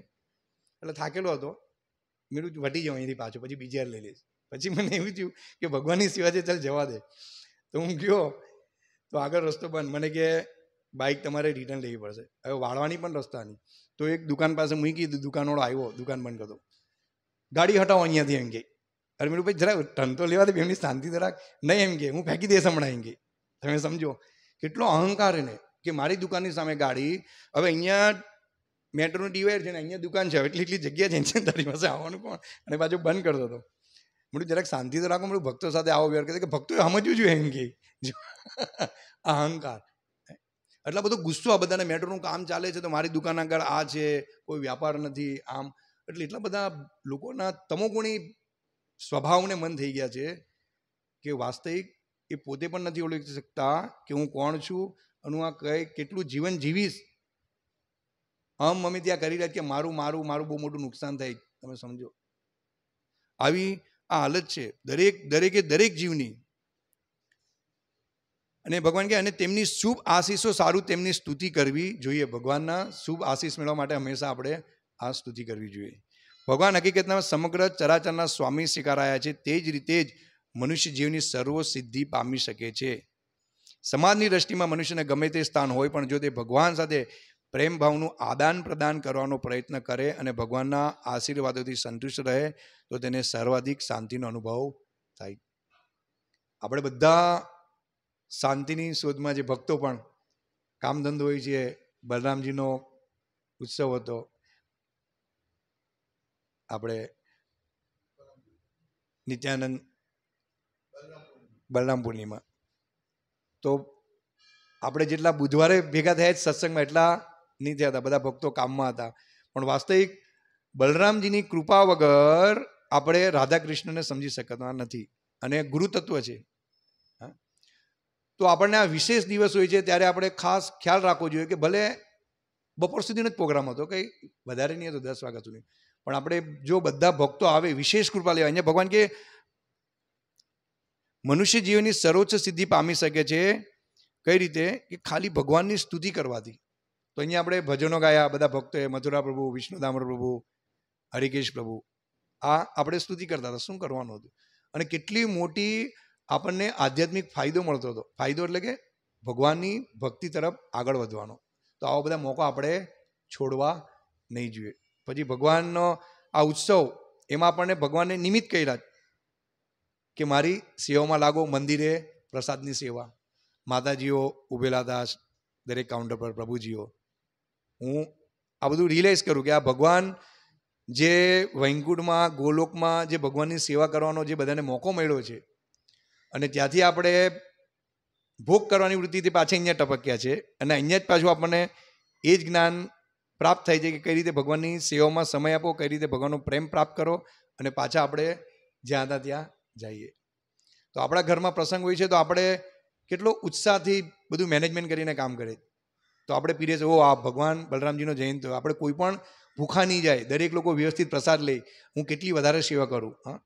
એટલે થાકેલો હતો. મેં વટી જાઉં અહીંથી પાછો, પછી બીજી વાર લઈ લઈશ. પછી મને એવું થયું કે, ભગવાનની સેવા છે, ચાલ જવા દે. તો હું ગયો, તો આગળ રસ્તો બંધ. મને કે બાઇક તમારે રિટર્ન લેવી પડશે. હવે વાળવાની પણ રસ્તા નહીં. તો એક દુકાન પાસે મૂકી દુકાનવાળો આવ્યો, દુકાન બંધ કરતો. ગાડી હટાવો અહીંયાથી એમ કે. અરે મેરું ભાઈ જરા ટન તો લેવા દે એમની શાંતિ જરાક નહીં, એમ કે. હું ફેંકી દઈશ હમણાં, એમ કે. તમે સમજો. કેટલો અહંકાર એને. કે મારી દુકાનની સામે ગાડી, હવે અહીંયા મેટ્રોનું ડિવાઈડ છે ને અહીંયા દુકાન છે એટલી એટલી જગ્યા છે તારી પાસે આવવાનું કોણ? અને પાછું બંધ કરતો હતો. મને જરાક શાંતિ તો રાખો મળ્યું ભક્તો સાથે આવો વ્યવહાર કરે કે ભક્તોએ સમજવું જોઈએ એમ કે. અહંકાર. એટલા બધો ગુસ્સો આ બધાને મેટ્રોનું કામ ચાલે છે, તો મારી દુકાન આગળ આ છે, કોઈ વ્યાપાર નથી, આમ. એટલે એટલા બધા લોકોના તમોગુણી સ્વભાવને મન થઈ ગયા છે કે વાસ્તવિક એ પોતે પણ નથી ઓળખી શકતા કે હું કોણ છું અને આ કઈ કેટલું જીવન જીવીશ? હમ મમ્મી ત્યાં કરી રહ્યા કે મારું મારું મારું બહુ મોટું નુકસાન થાય, તમે સમજો. આવી આ હાલત છે, દરેક, દરેકે દરેક જીવની. અને ભગવાન કહે, અને તેમની શુભ આશીષો સારું તેમની સ્તુતિ કરવી જોઈએ. ભગવાનના શુભ આશીષ મેળવવા માટે હંમેશા આપણે આ સ્તુતિ કરવી જોઈએ. ભગવાન હકીકતમાં સમગ્ર ચરાચરના સ્વામી સ્વીકારાયા છે, તે જ રીતે જ મનુષ્ય જીવની સર્વ સિદ્ધિ પામી શકે છે. સમાજની દ્રષ્ટિમાં મનુષ્યને ગમે તે સ્થાન હોય, પણ જો તે ભગવાન સાથે પ્રેમ ભાવનું આદાન પ્રદાન કરવાનો પ્રયત્ન કરે અને ભગવાનના આશીર્વાદોથી સંતુષ્ટ રહે, તો તેને સર્વાધિક શાંતિનો અનુભવ થાય. આપણે બધા શાંતિની શોધમાં જે ભક્તો પણ કામ ધંધો હોય છે, બલરામજીનો ઉત્સવ હતો, આપણે નિત્યાનંદ બલરામ પૂર્ણિમા તો આપણે જેટલા બુધવારે ભેગા થયા જ સત્સંગમાં એટલા નહીં થયા હતા, બધા ભક્તો કામમાં હતા. પણ વાસ્તવિક બલરામજીની કૃપા વગર આપણે રાધા કૃષ્ણને સમજી શકતા નથી અને ગુરુ તત્વ છે તો આપણને આ વિશેષ દિવસ હોય છે ત્યારે આપણે ખાસ ખ્યાલ રાખવો જોઈએ કે ભલે બપોર સુધીનો જ પ્રોગ્રામ હતો, કંઈ વધારે નહીં હતો, દસ વાગ્યા સુધી. પણ આપણે જો બધા ભક્તો આવે, વિશેષ કૃપા લેવા, અહીંયા ભગવાન કે મનુષ્ય જીવનની સર્વોચ્ચ સિદ્ધિ પામી શકે છે કઈ રીતે? કે ખાલી ભગવાનની સ્તુતિ કરવાથી. તો અહીંયા આપણે ભજનો ગાયા, બધા ભક્તોએ મથુરા પ્રભુ વિષ્ણુદામર પ્રભુ, હરિકેશ પ્રભુ. આ આપણે સ્તુતિ કરતા હતા. શું કરવાનું હતું? અને કેટલી મોટી આપણને આધ્યાત્મિક ફાયદો મળતો હતો. ફાયદો એટલે કે ભગવાનની ભક્તિ તરફ આગળ વધવાનો. તો આવા બધા મોકો આપણે છોડવા નહીં જોઈએ. પછી ભગવાનનો આ ઉત્સવ, એમાં આપણને ભગવાનને નિમિત્ત કર્યા. કે મારી સેવામાં લાગો મંદિરે પ્રસાદની સેવા. માતાજીઓ, ઉભેલા દાસ, દરેક કાઉન્ટર પર પ્રભુજીઓ. હું આ બધું રિયલાઇઝ કરું કે આ ભગવાન જે વૈકુંઠમાં ગોલોકમાં જે ભગવાનની સેવા કરવાનો જે બધાને મોકો મળ્યો છે અને ત્યાંથી આપણે ભોગ કરવાની વૃત્તિથી પાછા અહીંયા ટપક્યા છે અને અહીંયા જ પાછું આપણને એ જ જ્ઞાન પ્રાપ્ત થાય છે કે કઈ રીતે ભગવાનની સેવામાં સમય આપો, કઈ રીતે ભગવાનનો પ્રેમ પ્રાપ્ત કરો અને પાછા આપણે જ્યાં હતા ત્યાં જઈએ. તો આપણા ઘરમાં પ્રસંગ હોય છે, તો આપણે કેટલો ઉત્સાહથી બધું મેનેજમેન્ટ કરીને કામ કરે. તો આપણે પીરે છે, ઓ, આ ભગવાન બલરામજીનો જયંત આપણે કોઈ પણ ભૂખા નહીં જાય, દરેક લોકો વ્યવસ્થિત પ્રસાદ લે, હું કેટલી વધારે સેવા કરું? હા.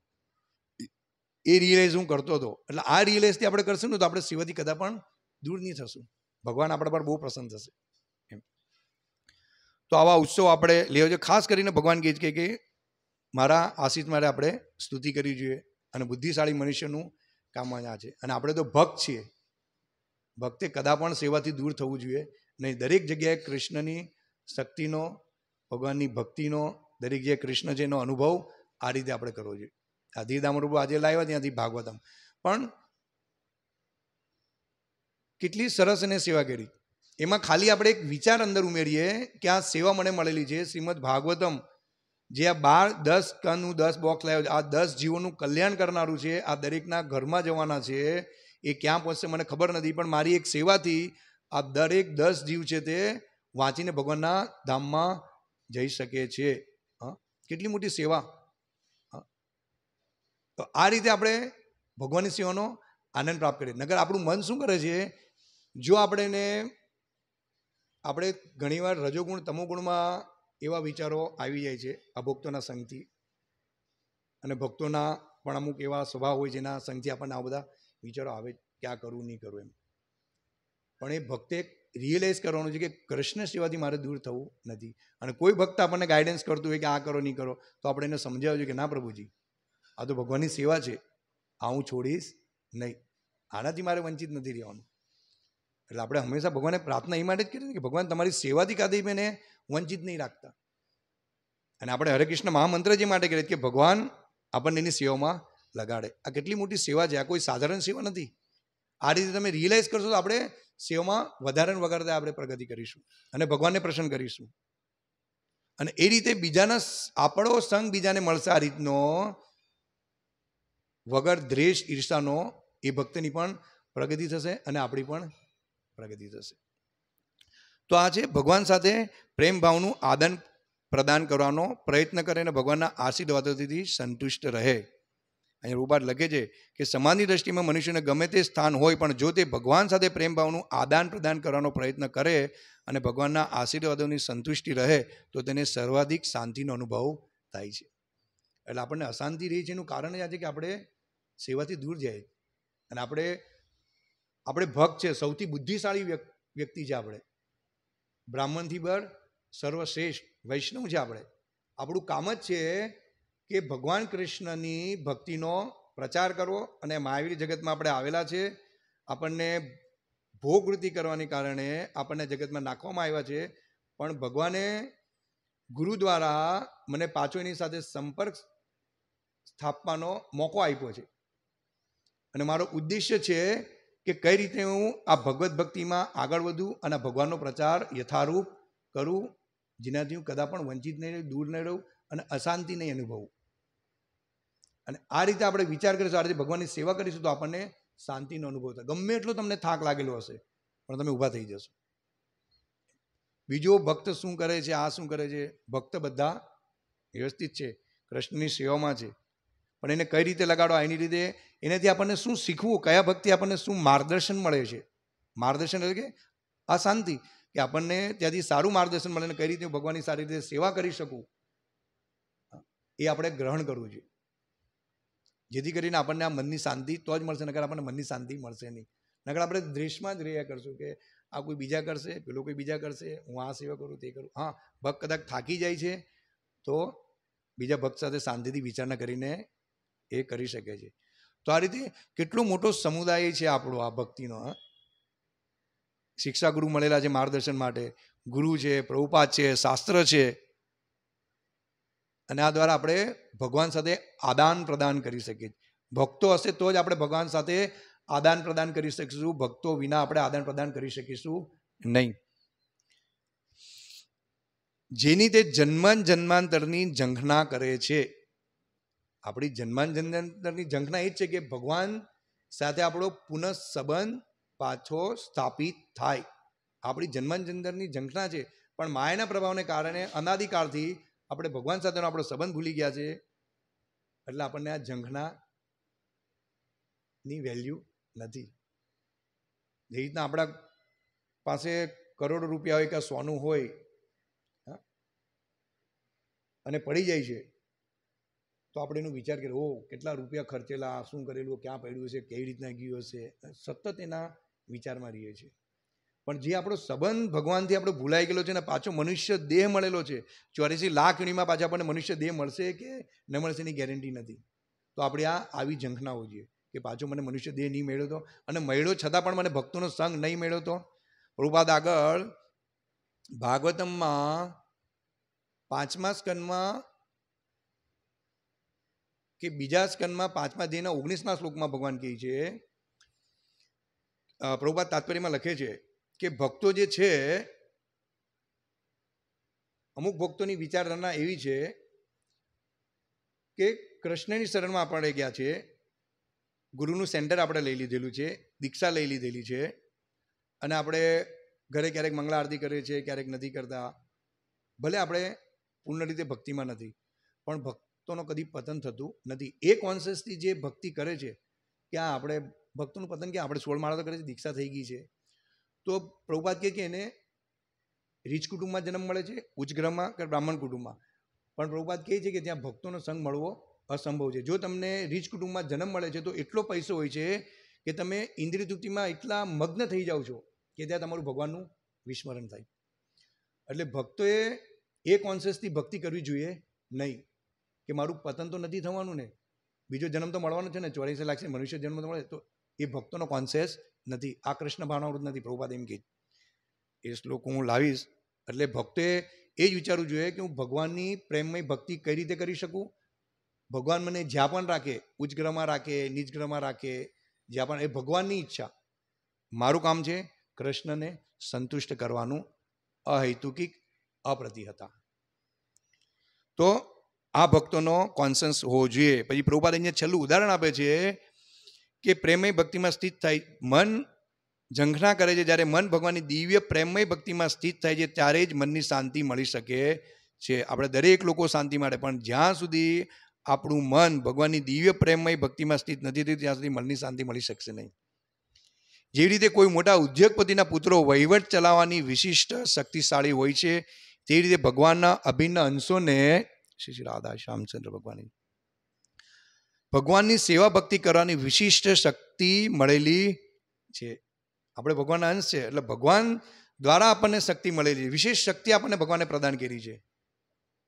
એ રિયલાઇઝ હું કરતો હતો. એટલે આ રિયલાઇઝથી આપણે કરશું ને, તો આપણે સેવાથી કદા પણ દૂર નહીં થશું. ભગવાન આપણા પર બહુ પ્રસન્ન થશે. એમ. તો આવા ઉત્સવ આપણે લેવો જોઈએ. ખાસ કરીને ભગવાન કહે છે કે, મારા આશીષ માટે આપણે સ્તુતિ કરવી જોઈએ. અને બુદ્ધિશાળી મનુષ્યનું કામ આ છે. અને આપણે તો ભક્ત છીએ. ભક્તે કદા પણ સેવાથી દૂર થવું જોઈએ. નહીં દરેક જગ્યાએ કૃષ્ણની શક્તિનો, ભગવાનની ભક્તિનો, દરેક જગ્યાએ કૃષ્ણ છે એનો અનુભવ આ રીતે આપણે કરવો જોઈએ. આ ધીરધામ રૂપ આજે લાવ્યા ત્યાંથી ભાગવતમ. પણ કેટલી સરસ એને સેવા કરી. એમાં ખાલી આપણે એક વિચાર અંદર ઉમેરીએ કે આ સેવા મને મળેલી છે. શ્રીમદ ભાગવતમ જે આ બાર દસ કનનું દસ બોક્સ લાવ્યો છે, આ દસ જીવોનું કલ્યાણ કરનારું છે, આ દરેકના ઘરમાં જવાના છે, એ ક્યાં પહોંચશે મને ખબર નથી, પણ મારી એક સેવાથી આ દરેક દસ જીવ છે તે વાંચીને ભગવાનના ધામમાં જઈ શકે છે. હા, કેટલી મોટી સેવા. તો આ રીતે આપણે ભગવાનની સેવાનો આનંદ પ્રાપ્ત કરીએ. નગર આપણું મન શું કરે છે, જો આપણે આપણે ઘણીવાર રજોગુણ, તમોગુણમાં એવા વિચારો આવી જાય છે આ ભક્તોના સંગથી. અને ભક્તોના પણ અમુક એવા સ્વભાવ હોય જેના સંગથી આપણને આ બધા વિચારો આવે ક્યાં કરવું, નહીં કરવું એમ. પણ એ ભક્તે રિયલાઇઝ કરવાનું છે કે કૃષ્ણ સેવાથી મારે દૂર થવું નથી. અને કોઈ ભક્ત આપણને ગાઈડન્સ કરતું હોય કે આ કરો, નહીં કરો, તો આપણે એને સમજાવ્યું છે કે ના પ્રભુજી, આ તો ભગવાનની સેવા છે. આ હું છોડીશ નહીં. આનાથી મારે વંચિત નથી રહેવાનું. એટલે આપણે હંમેશા ભગવાનને પ્રાર્થના એ માટે જ કરી કે ભગવાન તમારી સેવાથી કાદી મેને વંચિત નહીં રાખતા. અને આપણે હરે કૃષ્ણ મહામંત્ર જે માટે કરીએ કે ભગવાન આપણને એની સેવામાં લગાડે. આ કેટલી મોટી સેવા છે? આ કોઈ સાધારણ સેવા નથી. આ રીતે તમે રિયલાઇઝ કરશો તો આપણે સેવામાં વધારે વગાડતા આપણે પ્રગતિ કરીશું અને ભગવાનને પ્રસન્ન કરીશું. અને એ રીતે બીજાના આપણો સંગ બીજાને મળશે આ રીતનો વગર દ્વેષ, ઈર્ષાનો એ ભક્તની પણ પ્રગતિ થશે અને આપણી પણ પ્રગતિ થશે. તો આ છે ભગવાન સાથે પ્રેમ ભાવનું આદાન પ્રદાન કરવાનો પ્રયત્ન કરે અને ભગવાનના આશીર્વાદોથી સંતુષ્ટ રહે. અહીંયા રૂપાટ લખે છે કે સમાજની દ્રષ્ટિમાં મનુષ્યને ગમે તે સ્થાન હોય પણ જો તે ભગવાન સાથે પ્રેમ ભાવનું આદાન પ્રદાન કરવાનો પ્રયત્ન કરે અને ભગવાનના આશીર્વાદોની સંતુષ્ટિ રહે, તો તેને સર્વાધિક શાંતિનો અનુભવ થાય છે. એટલે આપણને અશાંતિ રહી છે એનું કારણ એ છે કે આપણે સેવાથી દૂર જાય અને આપણે આપણે ભક્ત છે, સૌથી બુદ્ધિશાળી વ્યક્તિ છે આપણે. બ્રાહ્મણથી બળ સર્વશ્રેષ્ઠ. વૈષ્ણવ છે આપણે. આપણું કામ જ છે કે ભગવાન કૃષ્ણની ભક્તિનો પ્રચાર કરવો અને મહાવીર જગતમાં આપણે આવેલા છે. આપણને ભોગવૃત્તિ કરવાને કારણે આપણને જગતમાં નાખવામાં આવ્યા છે. પણ ભગવાને ગુરુ દ્વારા મને પાછો એની સાથે સંપર્ક સ્થાપવાનો મોકો આપ્યો છે. અને મારો ઉદ્દેશ્ય છે કે કઈ રીતે હું આ ભગવત ભક્તિમાં આગળ વધું અને ભગવાનનો પ્રચાર યથારૂપ કરું, જેનાથી હું કદા પણ વંચિત નહીં રહું, દૂર નહીં રહું અને અશાંતિ નહીં અનુભવું. અને આ રીતે આપણે વિચાર કરીશું, આ રીતે ભગવાનની સેવા કરીશું તો આપણને શાંતિનો અનુભવ થાય. ગમે એટલો તમને થાક લાગેલો હશે, પણ તમે ઊભા થઈ જશો. બીજો ભક્ત શું કરે છે, આ શું કરે છે? ભક્ત બધા વ્યવસ્થિત છે. કૃષ્ણની સેવામાં છે. પણ એને કઈ રીતે લગાડો એની રીતે એનાથી આપણને શું શીખવું, કયા ભક્તિ આપણને શું માર્ગદર્શન મળે છે? માર્ગદર્શન એટલે કે આ શાંતિ કે આપણને ત્યાંથી સારું માર્ગદર્શન મળે ને કઈ રીતે ભગવાનની સારી રીતે સેવા કરી શકું. એ આપણે ગ્રહણ કરવું જોઈએ. જેથી કરીને આપણને આ મનની શાંતિ તો જ મળશે, નકર આપણને મનની શાંતિ મળશે નહીં. નકર આપણે દ્રેશમાં જ રહ્યા કરશું કે આ કોઈ બીજા કરશે, પેલો કોઈ બીજા કરશે, હું આ સેવા કરું, તે કરું. હા, ભક્ત કદાચ થાકી જાય છે, તો બીજા ભક્ત સાથે શાંતિથી વિચારણા કરીને એ કરી શકે છે. તો આ રીતે કેટલો મોટો સમુદાય છે આપણો આ ભક્તિનો, હા. શિક્ષા ગુરુ મળેલા છે માર્ગદર્શન માટે, ગુરુ છે પ્રભુપાત છે, શાસ્ત્ર છે. અને આ દ્વારા આપણે ભગવાન સાથે આદાન પ્રદાન કરી શકીએ. ભક્તો હશે તો જ આપણે ભગવાન સાથે આદાન પ્રદાન કરી શકીશું. ભક્તો વિના આપણે આદાન પ્રદાન કરી શકીશું નહીં. જેની તે જન્મન જન્માંતરની ઝંખના કરે છે. આપણી જન્માન જન્માંતરની ઝંખના એ જ છે કે ભગવાન સાથે આપણો પુનઃ સંબંધ પાછો સ્થાપિત થાય. આપણી જન્માન જન્મની ઝંખના છે. પણ માયાના પ્રભાવને કારણે અનાદિકાળથી આપણે ભગવાન સાથેનો આપણો સંબંધ ભૂલી ગયા છે. એટલે આપણને આ ઝંખનાની વેલ્યુ નથી. જે રીતના આપણા પાસે કરોડો રૂપિયા હોય કે સોનું હોય અને પડી જાય છે. તો આપણે એનો વિચાર કરીએ ઓ કેટલા રૂપિયા ખર્ચેલા, શું કરેલું, ક્યાં પડ્યું છે, કેવી રીતના ગયું હશે? સતત એના વિચારમાં રહીએ છીએ. પણ જે આપણો સંબંધ ભગવાનથી આપણો ભૂલાઈ ગયેલો છે ને, પાછો મનુષ્ય દેહ મળેલો છે ચોર્યાસી લાખ વીણીમાં પાછા આપણને મનુષ્ય દેહ મળશે કે ન મળશે એની ગેરંટી નથી? તો આપણે આ આવી ઝંખના હોવી જોઈએ કે પાછો મને મનુષ્ય દેહ નહીં મેળ્યો તો? અને મળ્યો છતાં પણ મને ભક્તોનો સંગ નહીં મેળ્યો તો? રૂપાદ આગળ, ભાગવતમમાં પાંચમા સ્કંદમાં કે બીજા સ્કંદમાં પાંચમા અધ્યાયના ઓગણીસમા શ્લોકમાં ભગવાન કહે છે પ્રભુપાદ તાત્પર્યમાં લખે છે કે ભક્તો જે છે, અમુક ભક્તોની વિચારધારણા એવી છે કે કૃષ્ણની શરણમાં આપણે ગયા છે, ગુરુનું સેન્ટર આપણે લઈ લીધેલું છે, દીક્ષા લઈ લીધેલી છે અને આપણે ઘરે ક્યારેક મંગળા આરતી કરીએ છીએ, ક્યારેક નથી કરતા, ભલે આપણે પૂર્ણ રીતે ભક્તિમાં નથી, પણ ભક્તોનો કદી પતન થતું નથી. એ કોન્શિયસથી જે ભક્તિ કરે છે કે આ આપણે ભક્તોનું પતન કે આપણે સોળ માળા તો કરે છે, દીક્ષા થઈ ગઈ છે. તો પ્રભુપાદ કહે કે એને રીચ કુટુંબમાં જન્મ મળે છે, ઉચ્ચ ગ્રહમાં કે બ્રાહ્મણ કુટુંબમાં. પણ પ્રભુપાદ કહે છે કે ત્યાં ભક્તોનો સંગ મળવો અસંભવ છે. જો તમને રીચ કુટુંબમાં જન્મ મળે છે તો એટલો પૈસો હોય છે કે તમે ઇન્દ્રિય તૃપ્તિમાં એટલા મગ્ન થઈ જાઓ છો કે ત્યાં તમારું ભગવાનનું વિસ્મરણ થાય. એટલે ભક્તોએ એ કોન્શિયસથી ભક્તિ કરવી જોઈએ નહીં. કે મારું પતન તો નથી થવાનું ને. બીજો જન્મ તો મળવાનો છે ને લાખ છે મનુષ્ય જન્મ તો મળે. તો એ ભક્તોનો કોન્સેસ નથી. આ કૃષ્ણ ભાવનાવૃત નથી. પ્રભુપાદ એમ કહે એ શ્લોક હું લાવીશ. એટલે ભક્તોએ એ જ વિચારવું જોઈએ કે હું ભગવાનની પ્રેમમય ભક્તિ કઈ રીતે કરી શકું? ભગવાન મને જ્યાં પણ રાખે ઉચ્ચ ગ્રહમાં રાખે નિજગ્રહમાં રાખે, જ્યાં પણ, એ ભગવાનની ઈચ્છા. મારું કામ છે કૃષ્ણને સંતુષ્ટ કરવાનું અહૈતુકિક અપ્રતિહતા. તો આ ભક્તોનો કોન્સન્સ હોવો જોઈએ. પછી પ્રભુપાદ અહીંયા છેલ્લું ઉદાહરણ આપે છે કે પ્રેમય ભક્તિમાં સ્થિત થાય, મન ઝંખના કરે છે. જ્યારે મન ભગવાનની દિવ્ય પ્રેમય ભક્તિમાં સ્થિત થાય છે, ત્યારે જ મનની શાંતિ મળી શકે છે. આપણે દરેક લોકો શાંતિ માટે, પણ જ્યાં સુધી આપણું મન ભગવાનની દિવ્ય પ્રેમય ભક્તિમાં સ્થિત નથી થયું, ત્યાં સુધી મનની શાંતિ મળી શકશે નહીં. જેવી રીતે કોઈ મોટા ઉદ્યોગપતિના પુત્રો વહીવટ ચલાવવાની વિશિષ્ટ શક્તિશાળી હોય છે તેવી રીતે ભગવાનના અભિન્ન અંશોને શ્રી શ્રી રાધા શ્યામચંદ્ર ભગવાનની. ભગવાનની સેવા ભક્તિ કરવાની વિશિષ્ટ શક્તિ મળેલી છે. આપણે ભગવાનના અંશ છે, એટલે ભગવાન દ્વારા આપણને શક્તિ મળેલી. છે વિશેષ શક્તિ આપણને ભગવાને પ્રદાન કરી છે.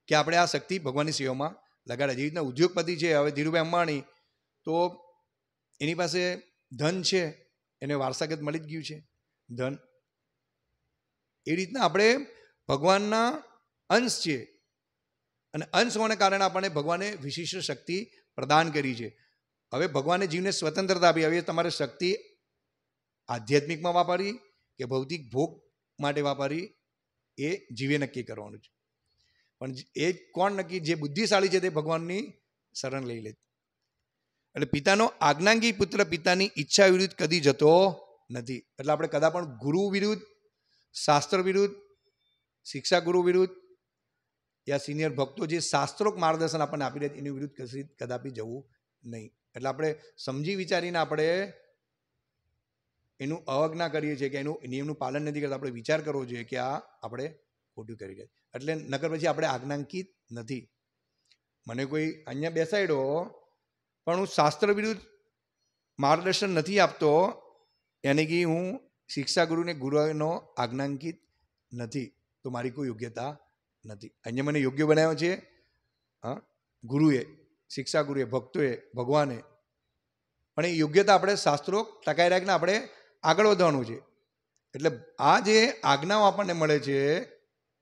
કે આપણે આ શક્તિ ભગવાનની સેવામાં લગાડે. જેવી રીતના ઉદ્યોગપતિ છે, હવે ધીરુભાઈ અંબાણી, તો એની પાસે ધન છે, એને વારસાગત મળી જ ગયું છે, ધન. એ રીતના આપણે ભગવાનના અંશ છીએ અને અંશ હોવાને કારણે આપણને ભગવાને વિશિષ્ટ શક્તિ પ્રદાન કરી છે. હવે ભગવાને જીવને સ્વતંત્રતા આપી, હવે તમારે શક્તિ આધ્યાત્મિકમાં વાપરવી કે ભૌતિક ભોગ માટે વાપરવી, એ જીવે નક્કી કરવાનું છે. પણ એ કોણ નક્કી, જે બુદ્ધિશાળી છે તે ભગવાનની શરણ લઈ લે. એટલે પિતાનો આજ્ઞાંગી પુત્ર પિતાની ઈચ્છા વિરુદ્ધ કદી જતો નથી. એટલે આપણે કદા પણ ગુરુ વિરુદ્ધ, શાસ્ત્ર વિરુદ્ધ શિક્ષા ગુરુ વિરુદ્ધ યા સિનિયર ભક્તો જે શાસ્ત્રોક માર્ગદર્શન આપણને આપી રહ્યા એની વિરુદ્ધ કદાપી જવું નહીં. એટલે આપણે સમજી વિચારીને આપણે એનું અવજ્ઞા કરીએ છીએ કે એનું નિયમનું પાલન નથી કરતા, આપણે વિચાર કરવો જોઈએ કે આ આપણે ખોટું કરી રહ્યા એટલે નકર પછી આપણે આજ્ઞાંકિત નથી. મને કોઈ અહીંયા બેસાડ્યો, પણ હું શાસ્ત્ર વિરુદ્ધ માર્ગદર્શન નથી આપતો, એને કે હું શિક્ષા ગુરુને ગુરુનો આજ્ઞાંકિત નથી. તો મારી કોઈ યોગ્યતા નથી. અહીંયા મને યોગ્ય બનાવ્યો છે, હા, ગુરુએ, શિક્ષા ગુરુએ, ભક્તોએ, ભગવાને. પણ એ યોગ્યતા આપણે શાસ્ત્રો ટકાઈ રાખીને આપણે આગળ વધવાનું છે. એટલે આ જે આજ્ઞાઓ આપણને મળે છે,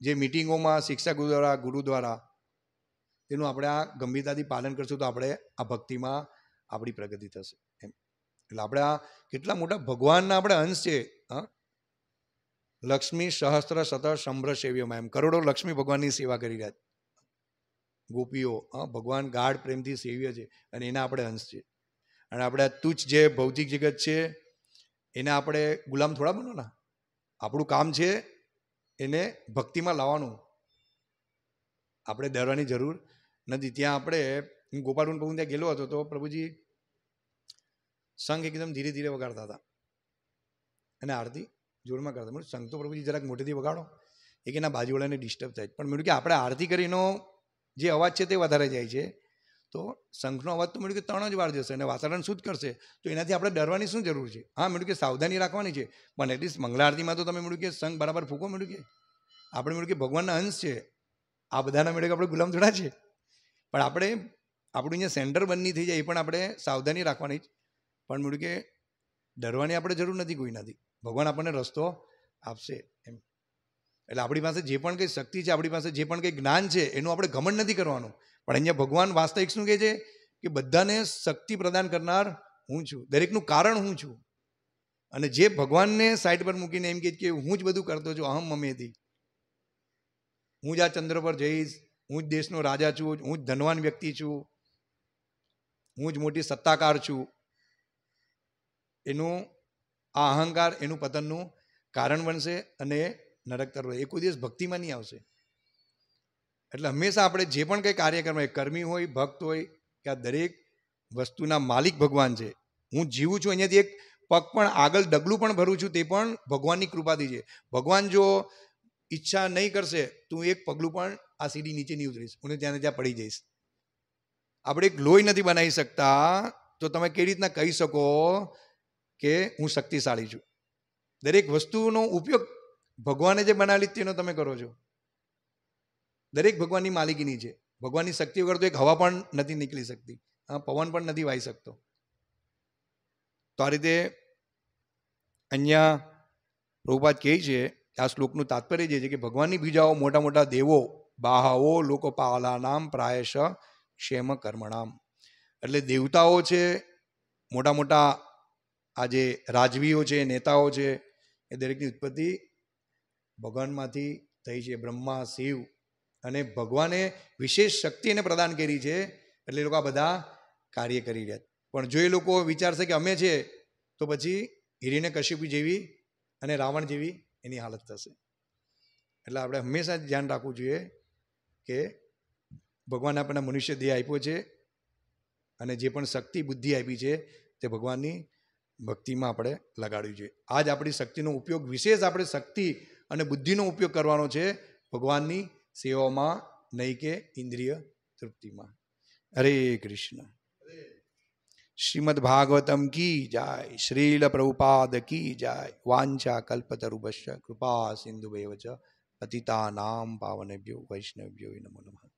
જે મિટિંગોમાં, શિક્ષા ગુરુ દ્વારા ગુરુ દ્વારા તેનું આપણે આ ગંભીરતાથી પાલન કરશું તો આપણે આ ભક્તિમાં આપણી પ્રગતિ થશે એમ. એટલે આપણે આ કેટલા મોટા ભગવાનના આપણે અંશ છે, હા લક્ષ્મી સહસ્ત્ર સત સંભ્ર સેવ્યમાં એમ કરોડો લક્ષ્મી ભગવાનની સેવા કરી રહ્યા ગોપીઓ, હા, ભગવાન ગાઢ પ્રેમથી સેવ્ય છે અને એના આપણે અંશ છે. અને આપણે આ તુચ્છ જે ભૌતિક જગત છે, એને આપણે ગુલામ થોડા બનો ને આપણું કામ છે એને ભક્તિમાં લાવવાનું. આપણે ડરવાની જરૂર નથી. ત્યાં આપણે, હું ગોપાલપુર પ્રભુ ત્યાં ગયેલો હતો તો પ્રભુજી સંઘ એકદમ ધીરે ધીરે વગાડતા હતા. અને આરતી જોરમાં કરતા. મેં સંતો પ્રભુજી, જરાક મોટેથી વગાડો. એ કે, ના, બાજુવાળાને ડિસ્ટર્બ થાય. પણ મેં કે, આપણે આરતી કરીનો જે અવાજ છે તે વધારે જાય છે. તો શંખનો અવાજ તો મળ્યું કે ત્રણ જ વાર જશે અને વાતાવરણ શુદ્ધ કરશે. તો એનાથી આપણે ડરવાની શું જરૂર છે? હા મળ્યું કે, સાવધાની રાખવાની છે. પણ એટલીસ્ટ મંગળા આરતીમાં તો તમે મળ્યું કે, શંખ બરાબર ફૂકો મળ્યું કે, આપણે મળ્યું કે, ભગવાનના અંશ છે. આ બધાના મળ્યું કે આપણે ગુલામ થોડા છે. પણ આપણે, આપણું અહીંયા સેન્ટર બંધની થઈ જાય, એ પણ આપણે સાવધાની રાખવાની જ. પણ મળ્યું કે, ડરવાની આપણે જરૂર નથી, કોઈનાથી. ભગવાન આપણને રસ્તો આપશે એમ. એટલે આપણી પાસે જે પણ કંઈ શક્તિ છે, આપણી પાસે જે પણ કંઈ જ્ઞાન છે, એનું આપણે ઘમંડ નથી કરવાનું. પણ અહીંયા ભગવાન વાસ્તવિક શું કહે છે? કે બધાને શક્તિ પ્રદાન કરનાર હું છું. દરેકનું કારણ હું છું. અને જે ભગવાનને સાઈડ પર મૂકીને એમ કે હું જ બધું કરતો છું, અહમ મમેથી. હું જ આ ચંદ્ર પર જઈશ, હું જ દેશનો રાજા છું, હું જ ધનવાન વ્યક્તિ છું, હું જ મોટી સત્તાકાર છું. એનું આ અહંકાર એનું પતનનું કારણ બનશે અને નરક તરફ એ કોઈ દિવસ ભક્તિમાં નહીં આવશે. એટલે હંમેશા આપણે જે પણ કંઈ કાર્ય કરવા કર્મી હોય, ભક્ત હોય, કે આ દરેક વસ્તુના માલિક ભગવાન છે. હું જીવું છું, અહીંયાથી એક પગ પણ આગળ ડગલું પણ ભરું છું, તે પણ ભગવાનની કૃપાથી છે. ભગવાન જો ઈચ્છા નહીં કરશે, તું એક પગલું પણ આ સીડી નીચે નહીં ઉતરીશ. હું ત્યાં ત્યાં પડી જઈશ. આપણે એક લોહી નથી બનાવી શકતા. તો તમે કેવી રીતના કહી શકો? કે હું શક્તિશાળી છું. દરેક વસ્તુનો ઉપયોગ ભગવાને જે બનાવેલી તેનો તમે કરો છો. દરેક ભગવાનની માલિકીની છે. ભગવાનની શક્તિ વગર તો એક હવા પણ નથી નીકળી શકતી. હા, પવન પણ નથી વાઈ શકતો. તો આ રીતે અહીંયા પ્રભુપાદ કહે છે આ શ્લોકનું તાત્પર્ય જે છે કે ભગવાનની બીજાઓ મોટા મોટા દેવો, બાહાઓ, લોકો પાલાનામ પ્રાયશ ક્ષેમ કર્મણામ. એટલે દેવતાઓ છે, મોટા મોટા આ જે રાજવીઓ છે, નેતાઓ છે, એ દરેકની ઉત્પત્તિ ભગવાનમાંથી થઈ છે, બ્રહ્મા, શિવ અને ભગવાને વિશેષ શક્તિ એને પ્રદાન કરી છે, એટલે એ લોકો આ બધા કાર્ય કરી રહ્યા પણ જો એ લોકો વિચારશે કે અમે છે, તો પછી હિરીને કશ્યપી જેવી અને રાવણ જેવી એની હાલત થશે. એટલે આપણે હંમેશા ધ્યાન રાખવું જોઈએ કે ભગવાન આપણને મનુષ્ય દેહ આપ્યો છે અને જે પણ શક્તિ, બુદ્ધિ આપી છે, તે ભગવાનની ભક્તિમાં આપણે લગાડવી જોઈએ. આજ આપણી શક્તિનો ઉપયોગ, વિશેષ આપણે શક્તિ અને બુદ્ધિનો ઉપયોગ કરવાનો છે ભગવાનની સેવામાં નહીં કે ઇન્દ્રિય તૃપ્તિમાં. હરે કૃષ્ણ. શ્રીમદ ભાગવતમ કી જાય શ્રીલ પ્રભુપાદ કી જાય વાંચા કલ્પતરુભશ્ય કૃપા સિંધુ પતિતા નામ પાવનેભ્યો વૈષ્ણવ્યો નમો નમઃ.